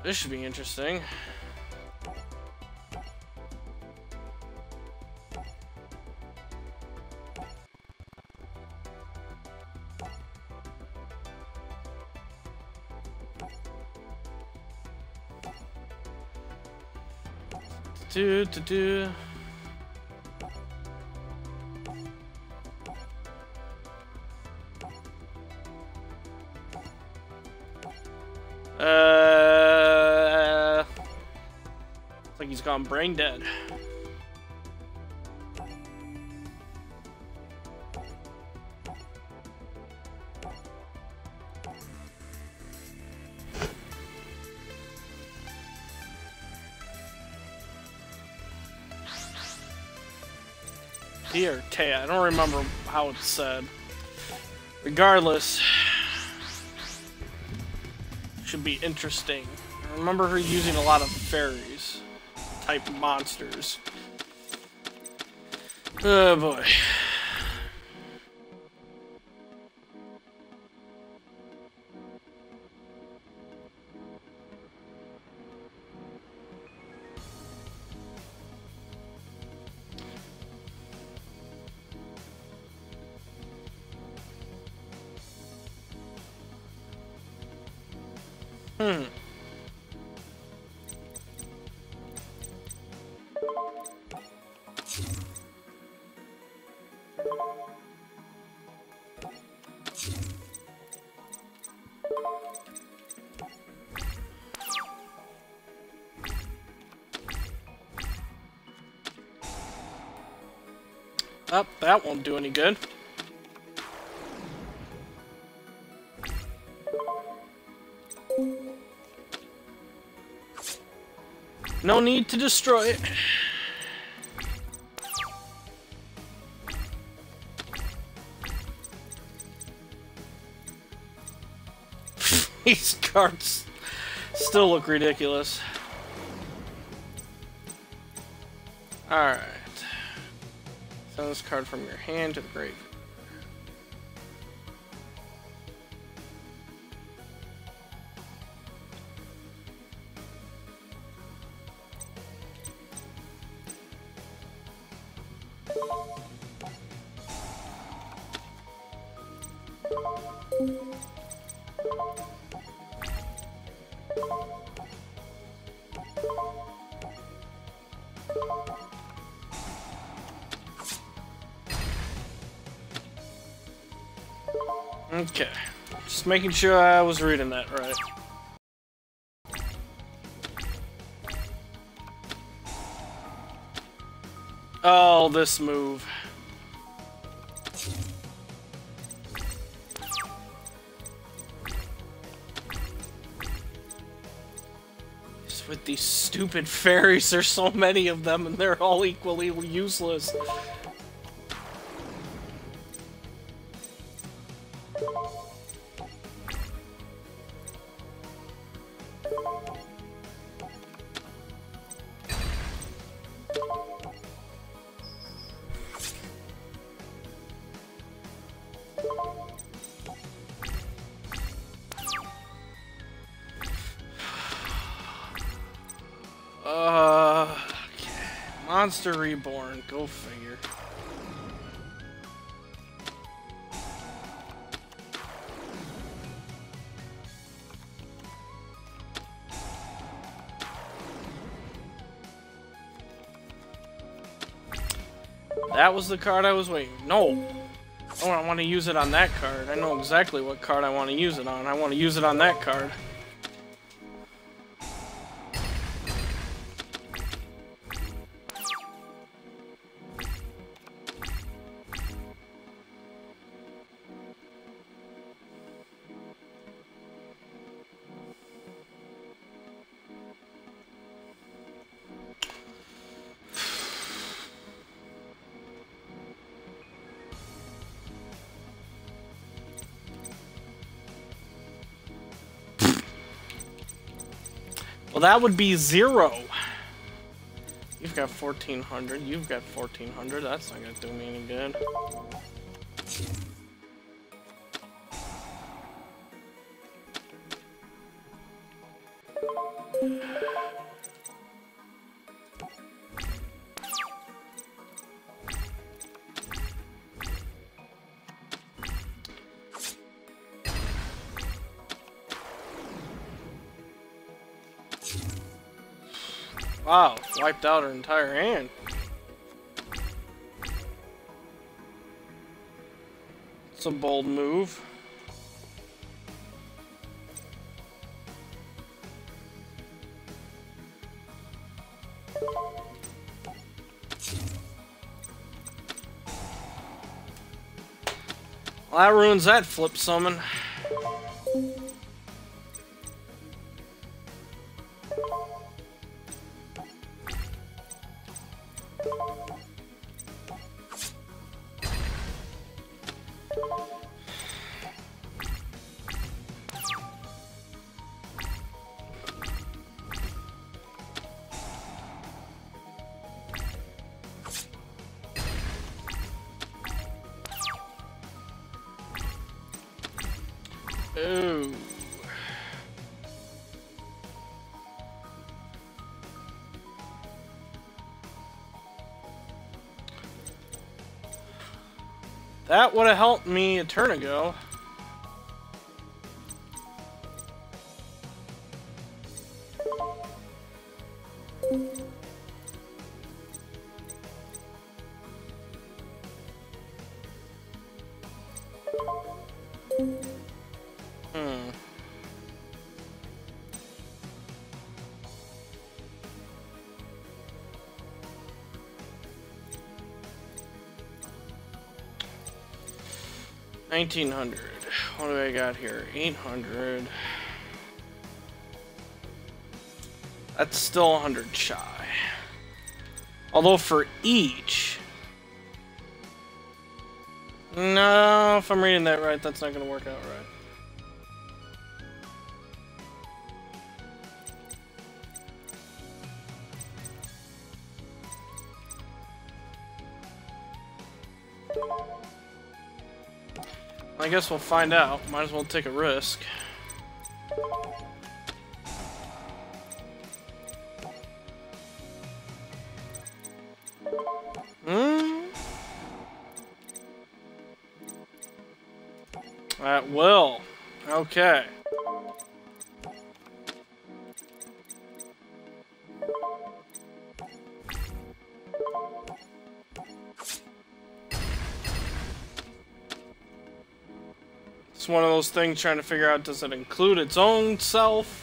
This should be interesting. Do do. Uh, like he's gone brain dead. I don't remember how it's said. Regardless, should be interesting. I remember her using a lot of fairies type monsters. Oh boy. That won't do any good. No need to destroy it. These cards still look ridiculous. Alright. This card from your hand to the grave. Okay. Just making sure I was reading that right. Oh, this move. Just with these stupid fairies, there's so many of them and they're all equally useless. Monster Reborn. Go figure. That was the card I was waiting. No. Oh, I want to use it on that card. I know exactly what card I want to use it on. I want to use it on that card. Well, that would be zero. You've got 1400. You've got 1400. That's not going to do me any good. Out her entire hand. It's a bold move. Well, that ruins that flip summon. That would have helped me a turn ago. 1900. What do I got here? 800. That's still 100 shy. Although for each... No, if I'm reading that right, that's not going to work out right. Guess we'll find out. Might as well take a risk. Hmm? At will. Okay. Things trying to figure out does it include its own self?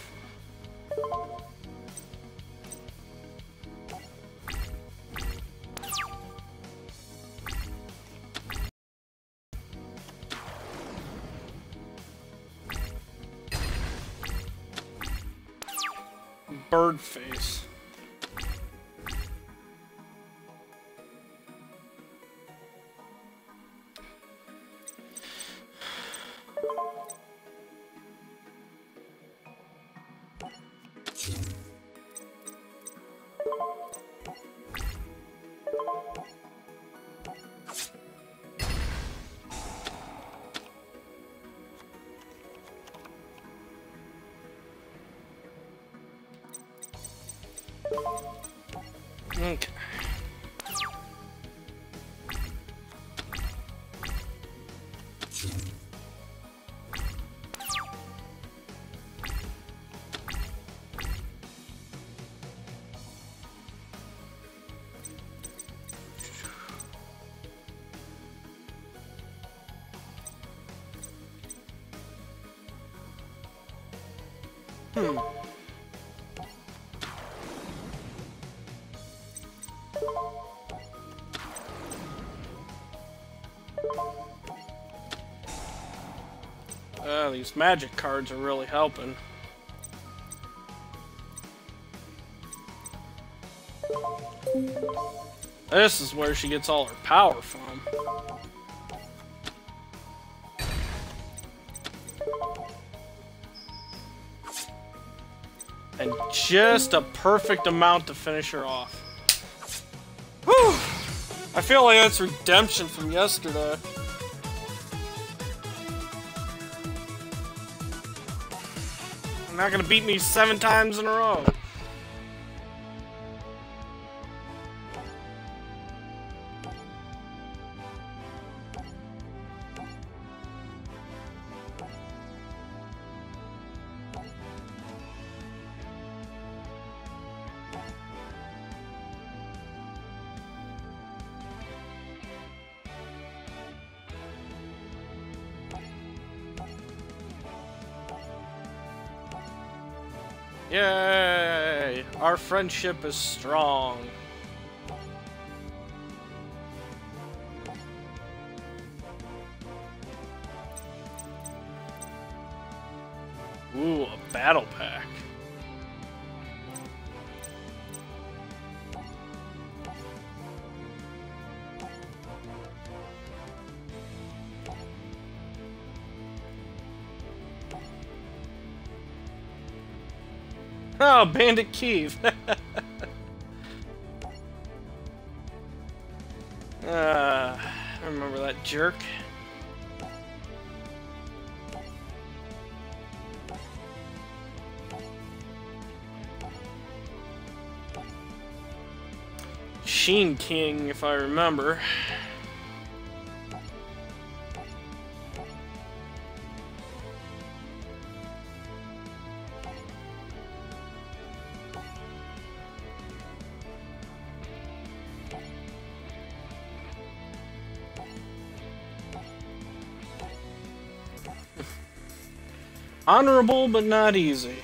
These magic cards are really helping. This is where she gets all her power from. And just a perfect amount to finish her off. Whew! I feel like that's redemption from yesterday. Not gonna beat me seven times in a row. Yay! Our friendship is strong. Oh, Bandit Keith. uh, I remember that jerk. Sheen King, if I remember. Honorable, but not easy.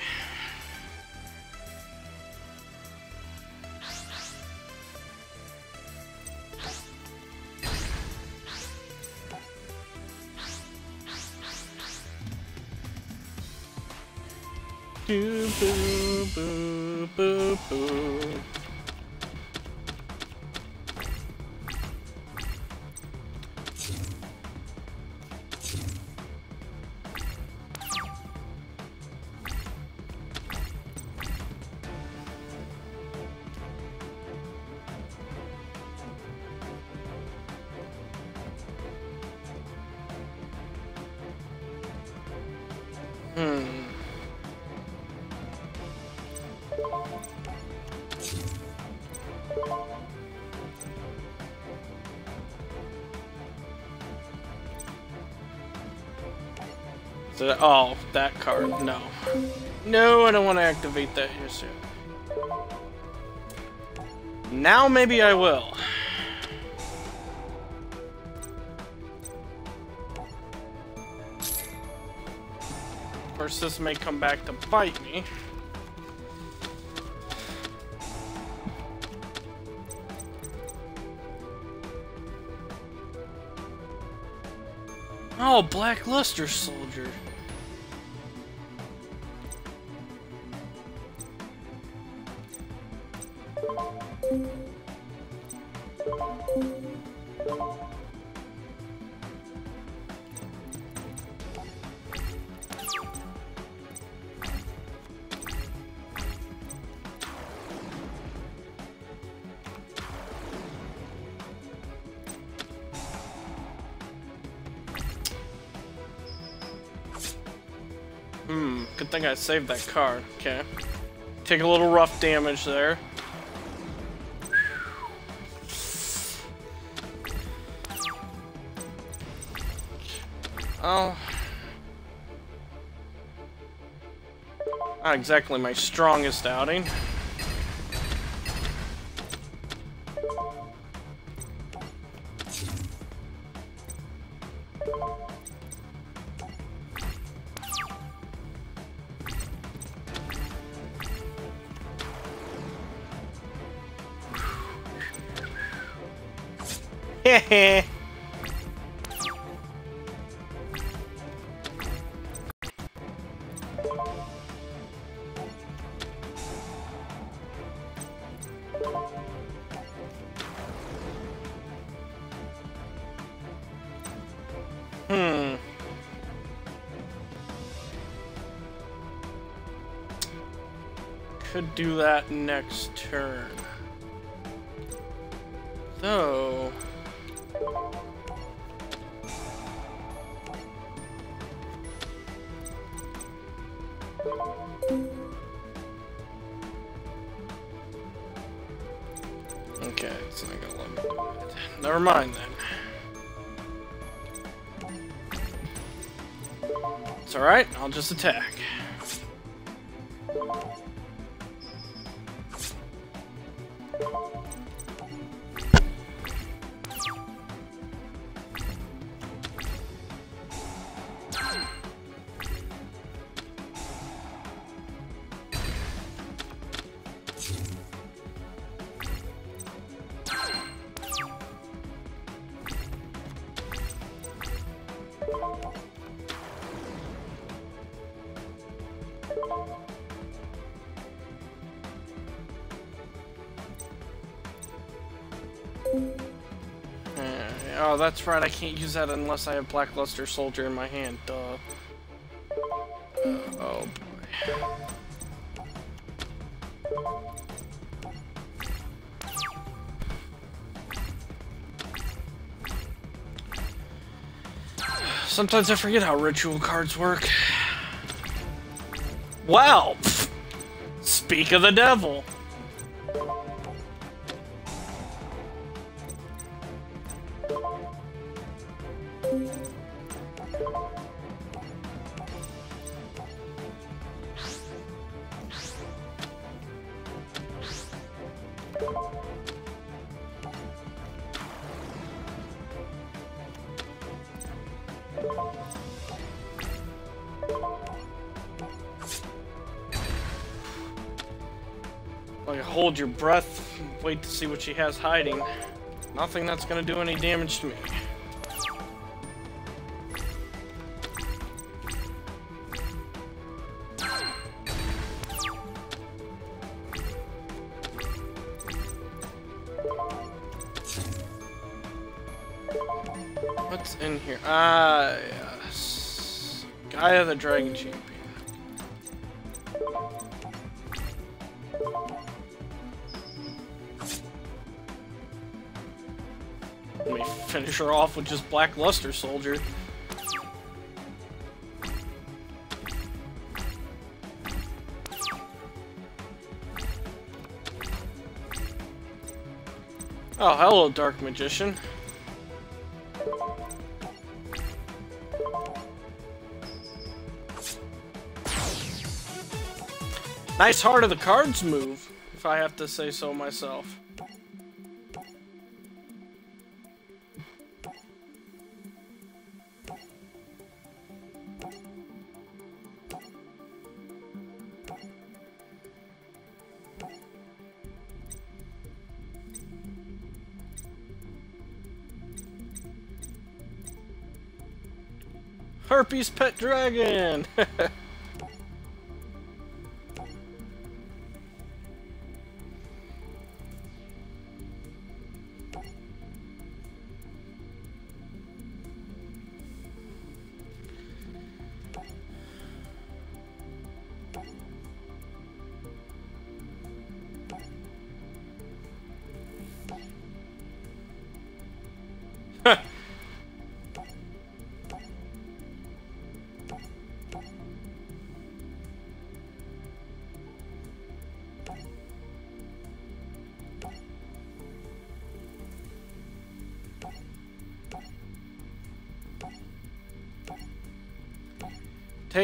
Boo, boo, boo, boo. So, oh, that card. No. No, I don't want to activate that here soon. Now maybe I will. Of course, this may come back to bite me. Oh, Black Luster Soldier. Thing I saved that card. Okay. take a little rough damage there. Oh. Not exactly my strongest outing. That next turn. Though... Okay, it's not gonna let me do it. Never mind then. It's alright, I'll just attack. That's right, I can't use that unless I have Blackluster Soldier in my hand, duh. Uh, oh boy. Sometimes I forget how ritual cards work. Wow! Speak of the devil! To see what she has hiding. Nothing that's gonna do any damage to me. What's in here? Ah, yes. Gaia the Dragon Champion. With just Black Luster Soldier. Oh, hello, Dark Magician. Nice heart of the cards move, if I have to say so myself. Herpes Pet Dragon!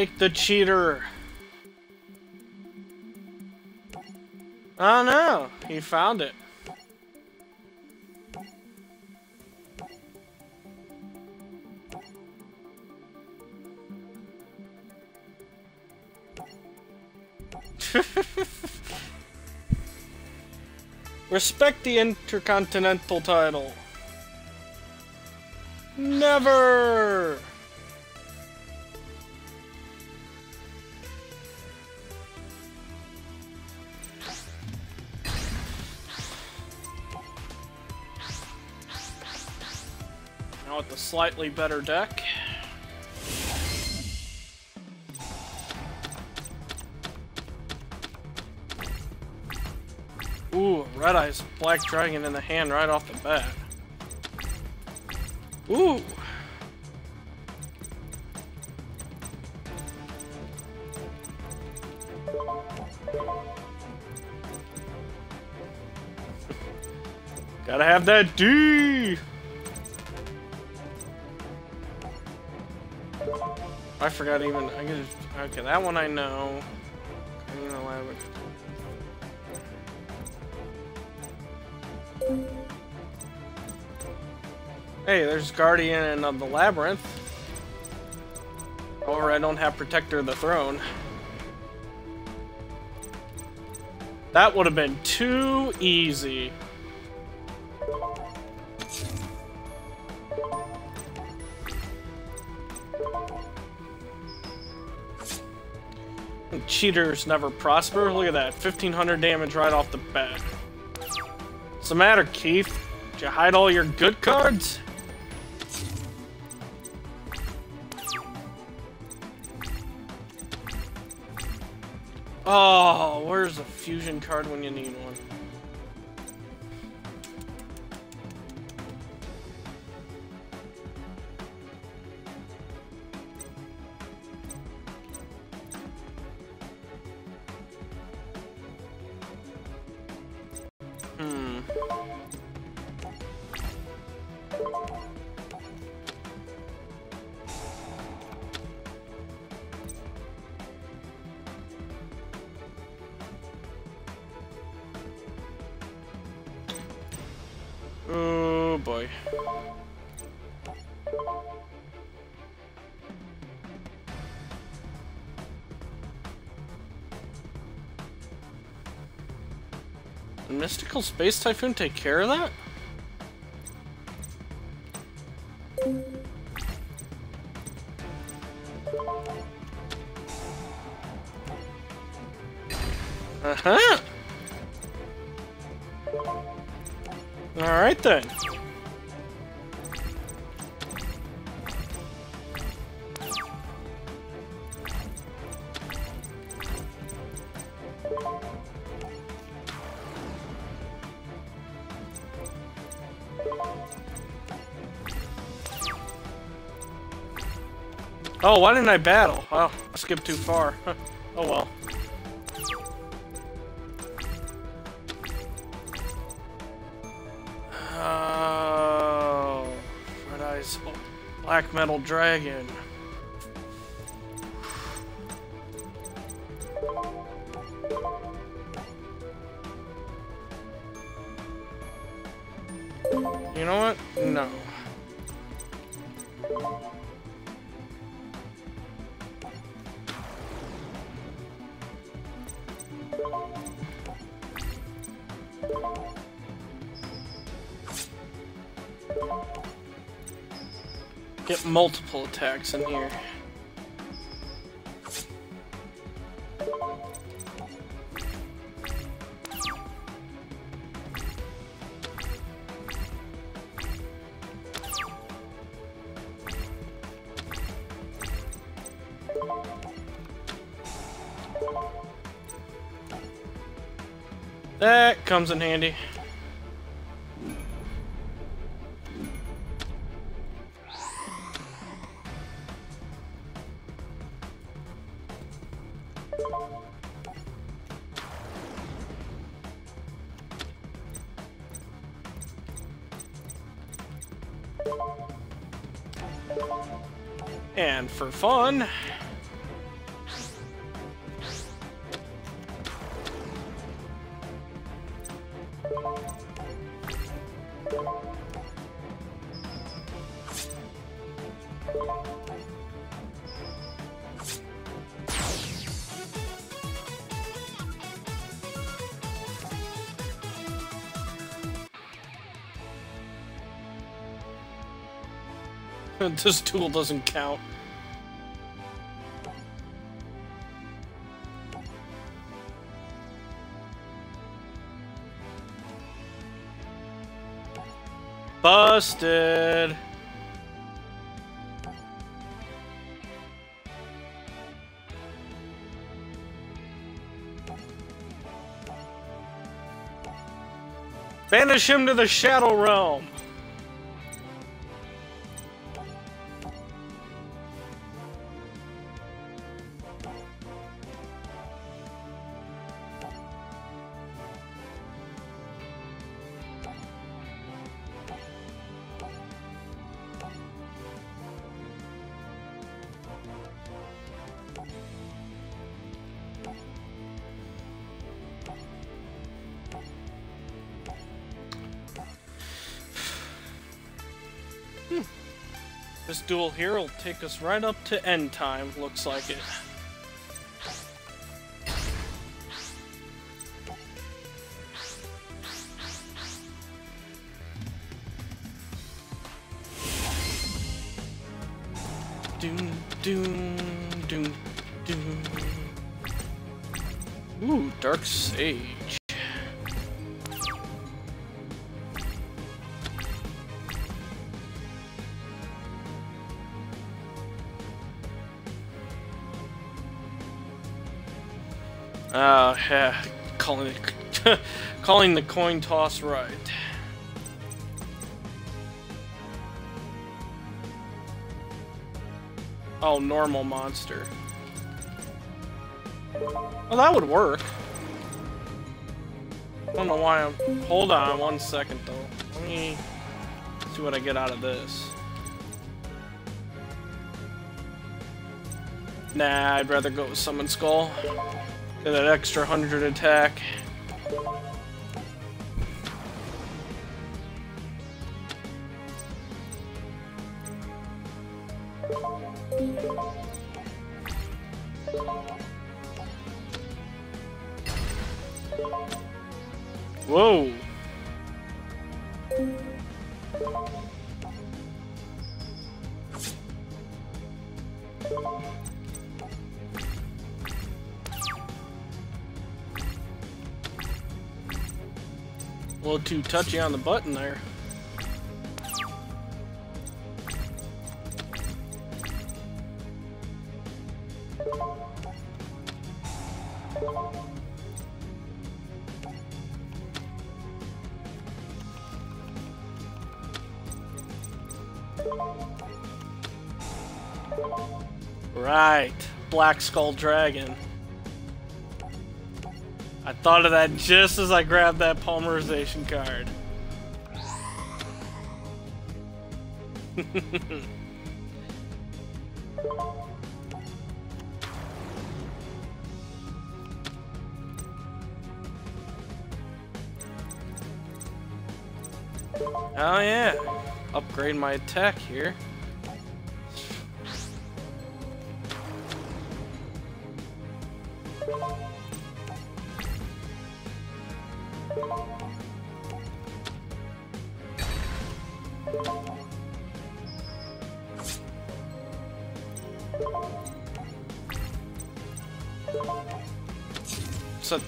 The cheater. Oh no, he found it. Respect the Intercontinental title. Never! Slightly better deck. Ooh, Red Eyes Black Dragon in the hand right off the bat. Ooh! Gotta have that D! I forgot even. I could. Okay, that one I know. I. Hey, there's Guardian of the Labyrinth. Or I don't have Protector of the Throne. That would have been too easy. Cheaters never prosper. Look at that. 1500 damage right off the bat. What's the matter, Keith? Did you hide all your good cards? Oh, where's the fusion card when you need one? Mystical Space Typhoon take care of that? Oh, why didn't I battle? Oh, I skipped too far. oh well. Oh, Red Eyes Black Metal Dragon. Multiple attacks in here. That comes in handy. fun. this tool doesn't count. Busted! Banish him to the Shadow Realm! This duel here will take us right up to end time, looks like it. Doom, doom, doom, doom. Ooh, Dark Sage. Calling the coin toss right. Oh, normal monster. Well, that would work. I don't know why I'm... Hold on one second, though. Let me see what I get out of this. Nah, I'd rather go with Summon Skull. Get that extra 100 attack. Too touchy on the button there. Right, Black Skull Dragon. Thought of that just as I grabbed that polymerization card. oh yeah, upgrade my attack here.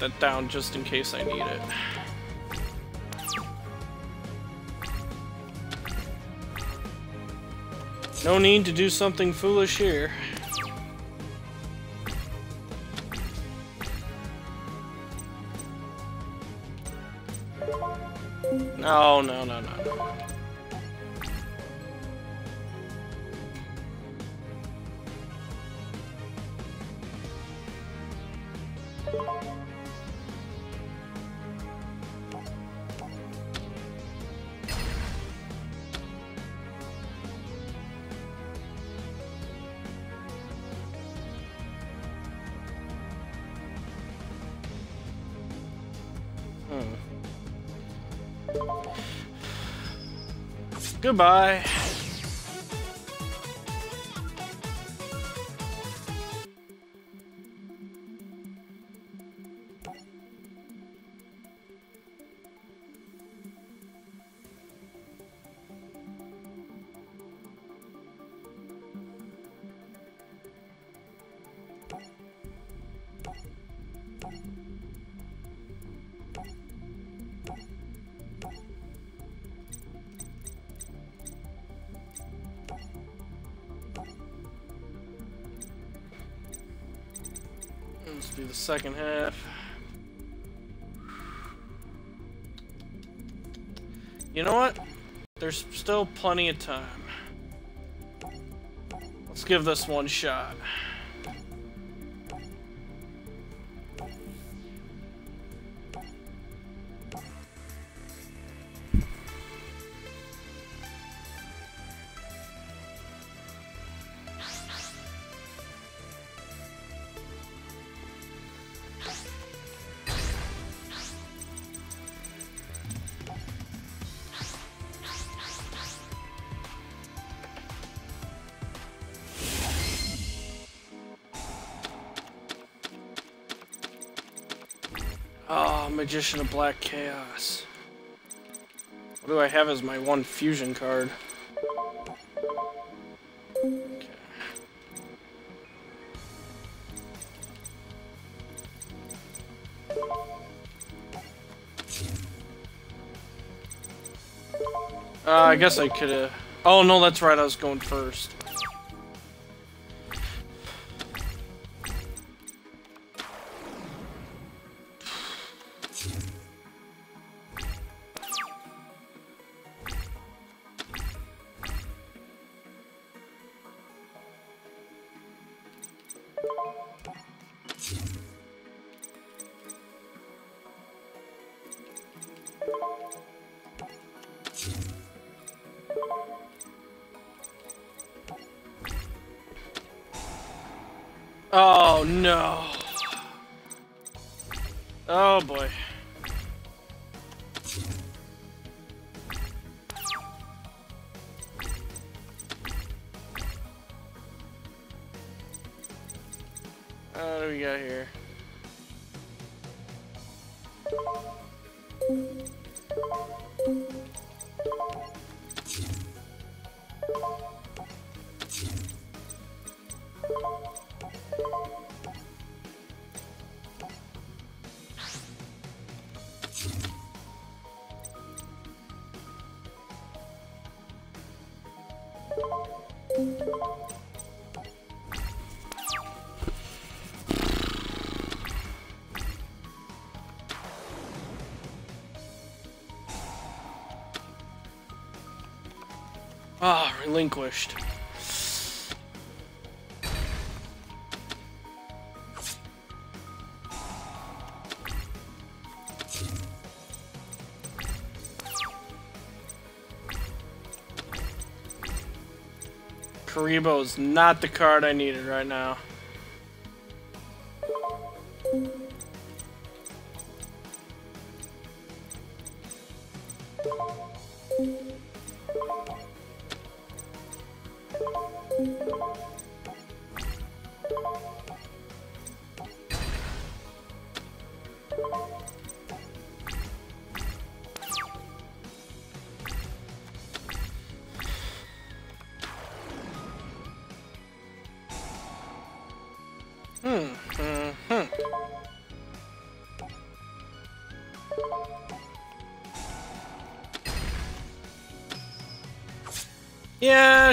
That down just in case I need it. No need to do something foolish here. No, no, no, no, no. Goodbye. Second half. You know what? There's still plenty of time. Let's give this one shot. Magician of Black Chaos. What do I have as my one fusion card? Okay. Uh, I guess I could have... Oh, no, that's right, I was going first. Relinquished. Kuriboh is not the card I needed right now.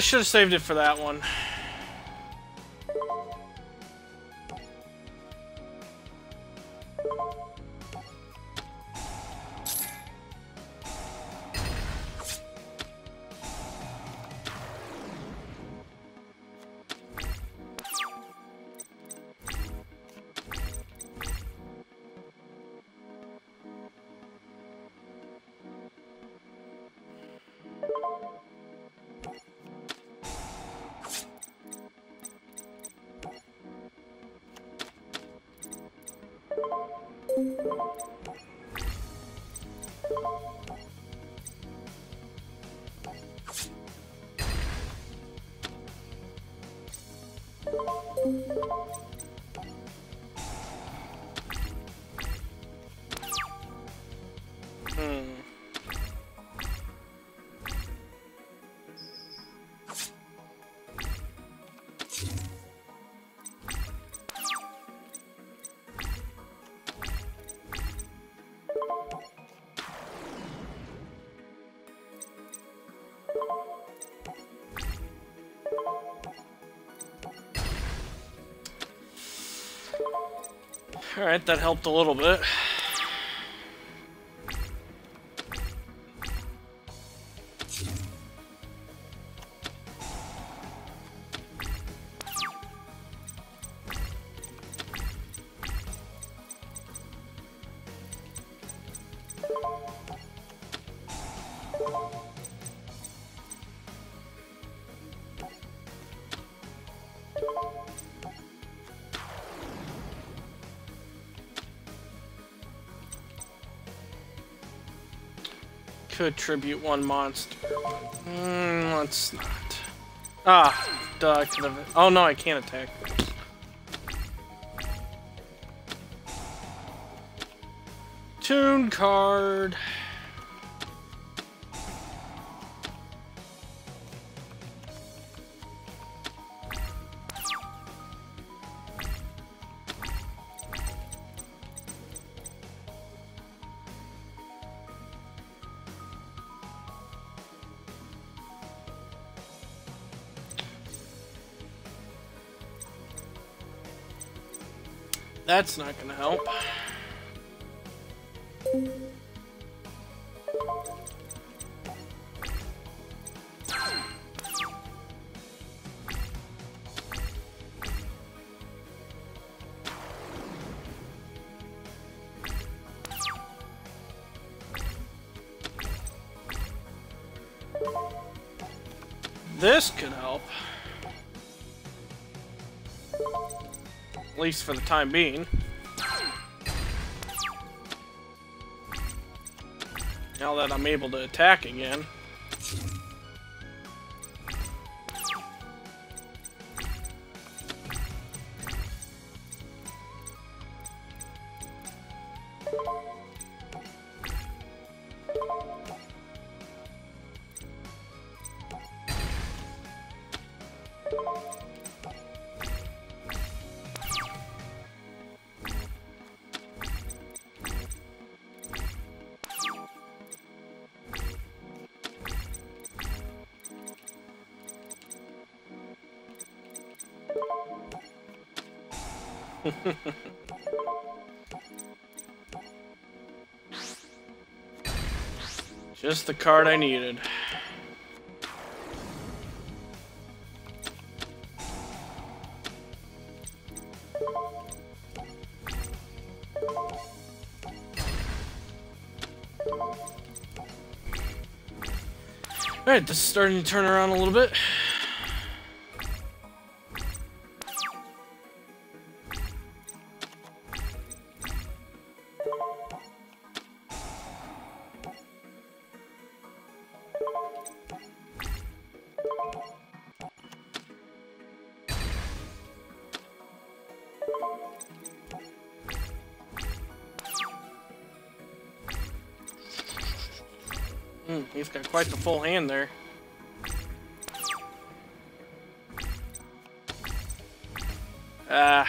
Should have saved it for that one. Alright, that helped a little bit. Could tribute one monster. Mm, let's not. Ah, duh. Oh no, I can't attack. Tune card. That's not gonna help. This could help. At least for the time being. Now that I'm able to attack again. The card I needed. Alright, this is starting to turn around a little bit. Full hand there. Ah.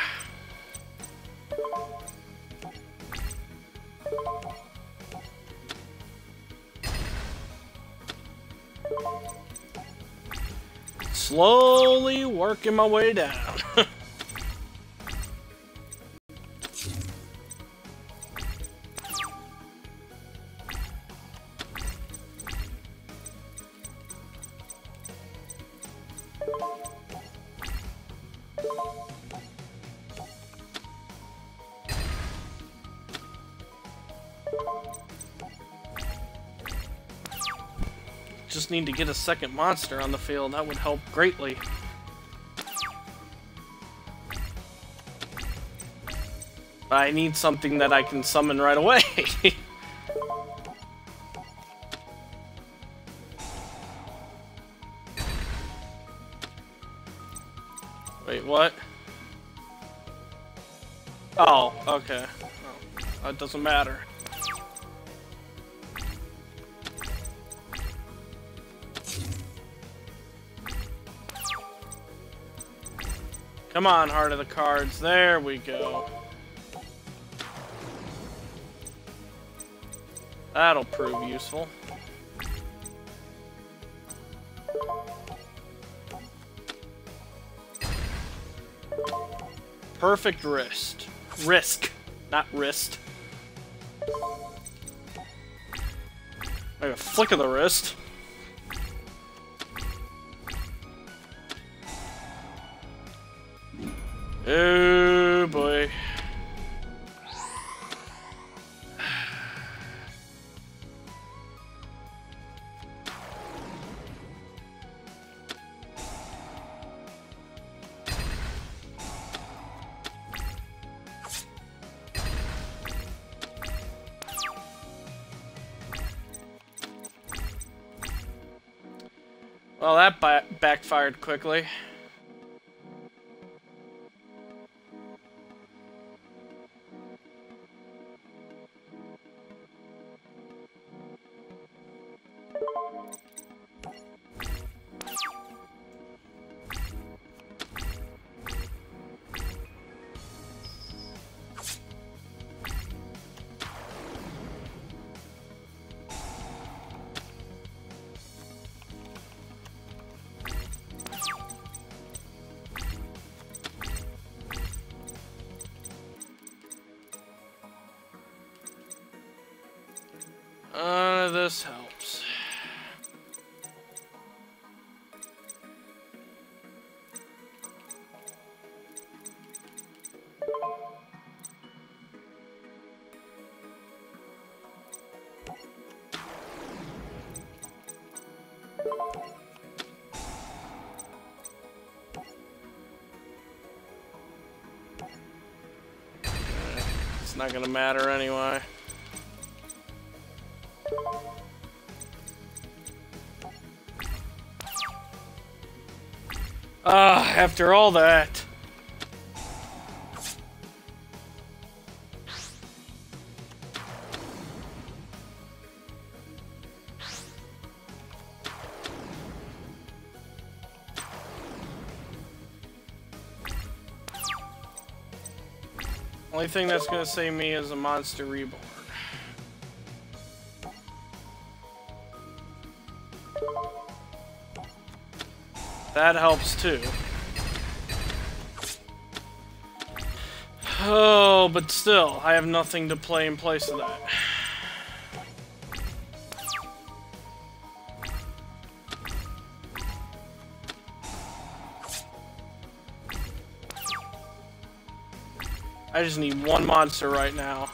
Slowly working my way down. Need to get a second monster on the field. That would help greatly. I need something that I can summon right away. Wait, what? Oh, okay. Oh, that doesn't matter. Come on, Heart of the Cards. There we go. That'll prove useful. Perfect wrist. Risk, not wrist. Like a flick of the wrist. Well, that backfired quickly. Not gonna matter anyway. Ah, uh, after all that. Only thing that's gonna save me is a monster reborn. That helps too. Oh, but still, I have nothing to play in place of that. I just need one monster right now.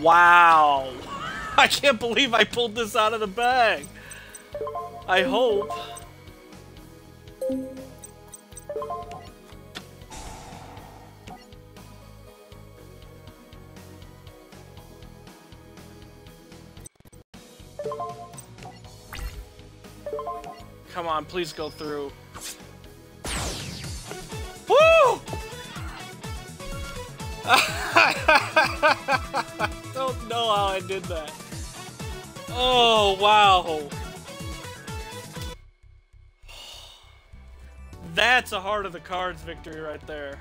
Wow! I can't believe I pulled this out of the bag! I hope. Come on, please go through. Did that. Oh, wow. That's a heart of the cards victory right there.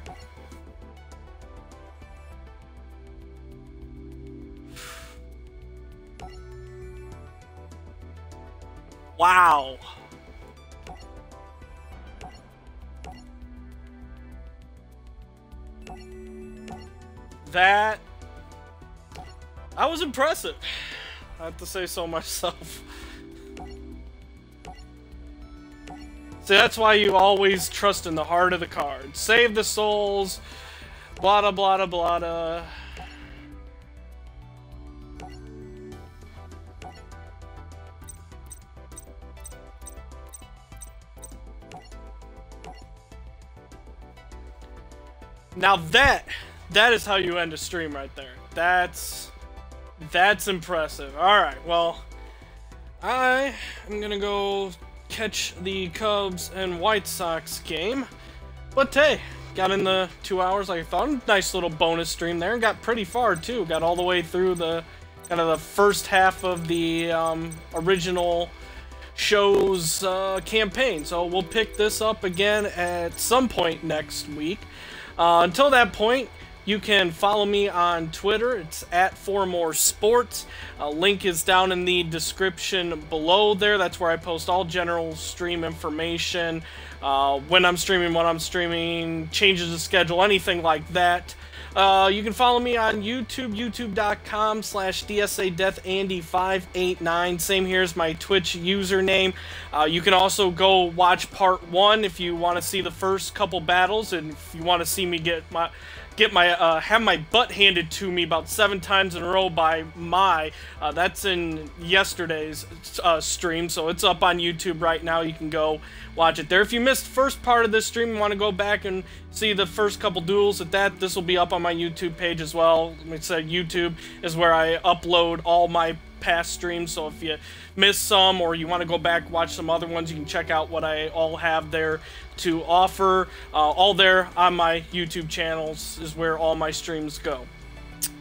Impressive. I have to say so myself. See, that's why you always trust in the heart of the card. Save the souls, blah blah blah blah. Now that, that is how you end a stream right there. That's, that's impressive. Alright, well, I am gonna go catch the Cubs and White Sox game. But hey, got in the two hours like I thought. Nice little bonus stream there, and got pretty far too. Got all the way through the kind of the first half of the um, original show's uh, campaign. So we'll pick this up again at some point next week. Uh, until that point, you can follow me on Twitter. It's at ForMooreSports. A link is down in the description below there. That's where I post all general stream information, uh, when I'm streaming, what I'm streaming, changes of schedule, anything like that. Uh, you can follow me on YouTube, youtube.com slash DSADeathAndy589. Same here as my Twitch username. Uh, you can also go watch part one if you want to see the first couple battles and if you want to see me get my get my uh, have my butt handed to me about seven times in a row by my. Uh, that's in yesterday's uh, stream, so it's up on YouTube right now. You can go watch it there. If you missed first part of this stream and want to go back and see the first couple duels at that, this will be up on my YouTube page as well. Like I said, YouTube is where I upload all my past streams, so if you missed some or you want to go back watch some other ones, you can check out what I all have there to offer. Uh, all there on my YouTube channels is where all my streams go.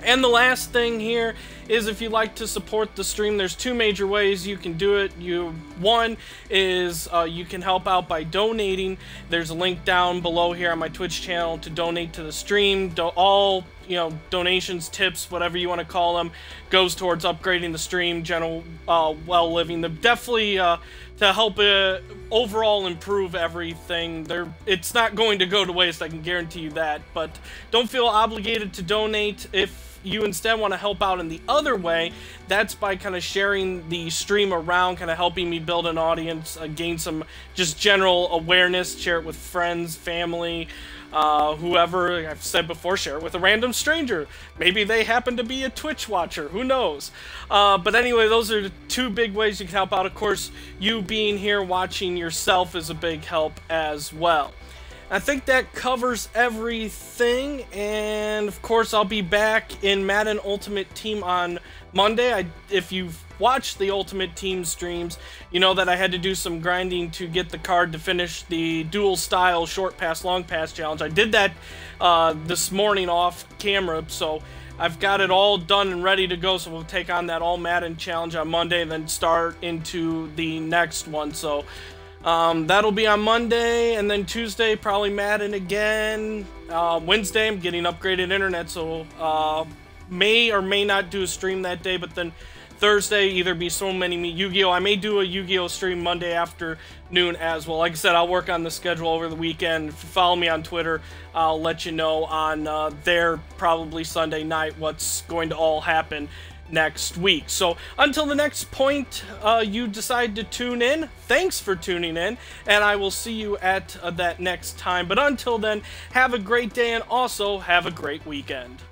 And the last thing here is if you like to support the stream, there's two major ways you can do it. You One is uh, you can help out by donating. There's a link down below here on my Twitch channel to donate to the stream. Do all you know, donations, tips, whatever you want to call them, goes towards upgrading the stream, general uh, well living. The definitely uh, to help uh, overall improve everything. There, it's not going to go to waste. I can guarantee you that. But don't feel obligated to donate if you instead want to help out in the other way, that's by kind of sharing the stream around, kind of helping me build an audience, uh, gain some just general awareness, share it with friends, family, uh, whoever, I've said before, share it with a random stranger. Maybe they happen to be a Twitch watcher, who knows? Uh, but anyway, those are two big ways you can help out. Of course, you being here watching yourself is a big help as well. I think that covers everything, and of course I'll be back in Madden Ultimate Team on Monday. I, if you've watched the Ultimate Team streams, you know that I had to do some grinding to get the card to finish the dual style short pass, long pass challenge. I did that uh, this morning off camera, so I've got it all done and ready to go, so we'll take on that All Madden challenge on Monday and then start into the next one. So um, that'll be on Monday, and then Tuesday, probably Madden again. Uh, Wednesday, I'm getting upgraded internet, so uh, may or may not do a stream that day, but then Thursday, either be so many Yu-Gi-Oh! I may do a Yu-Gi-Oh! stream Monday afternoon as well. Like I said, I'll work on the schedule over the weekend. Follow me on Twitter, I'll let you know on uh, there probably Sunday night what's going to all happen next week. So until the next point uh, you decide to tune in, thanks for tuning in, and I will see you at uh, that next time. But until then, have a great day and also have a great weekend.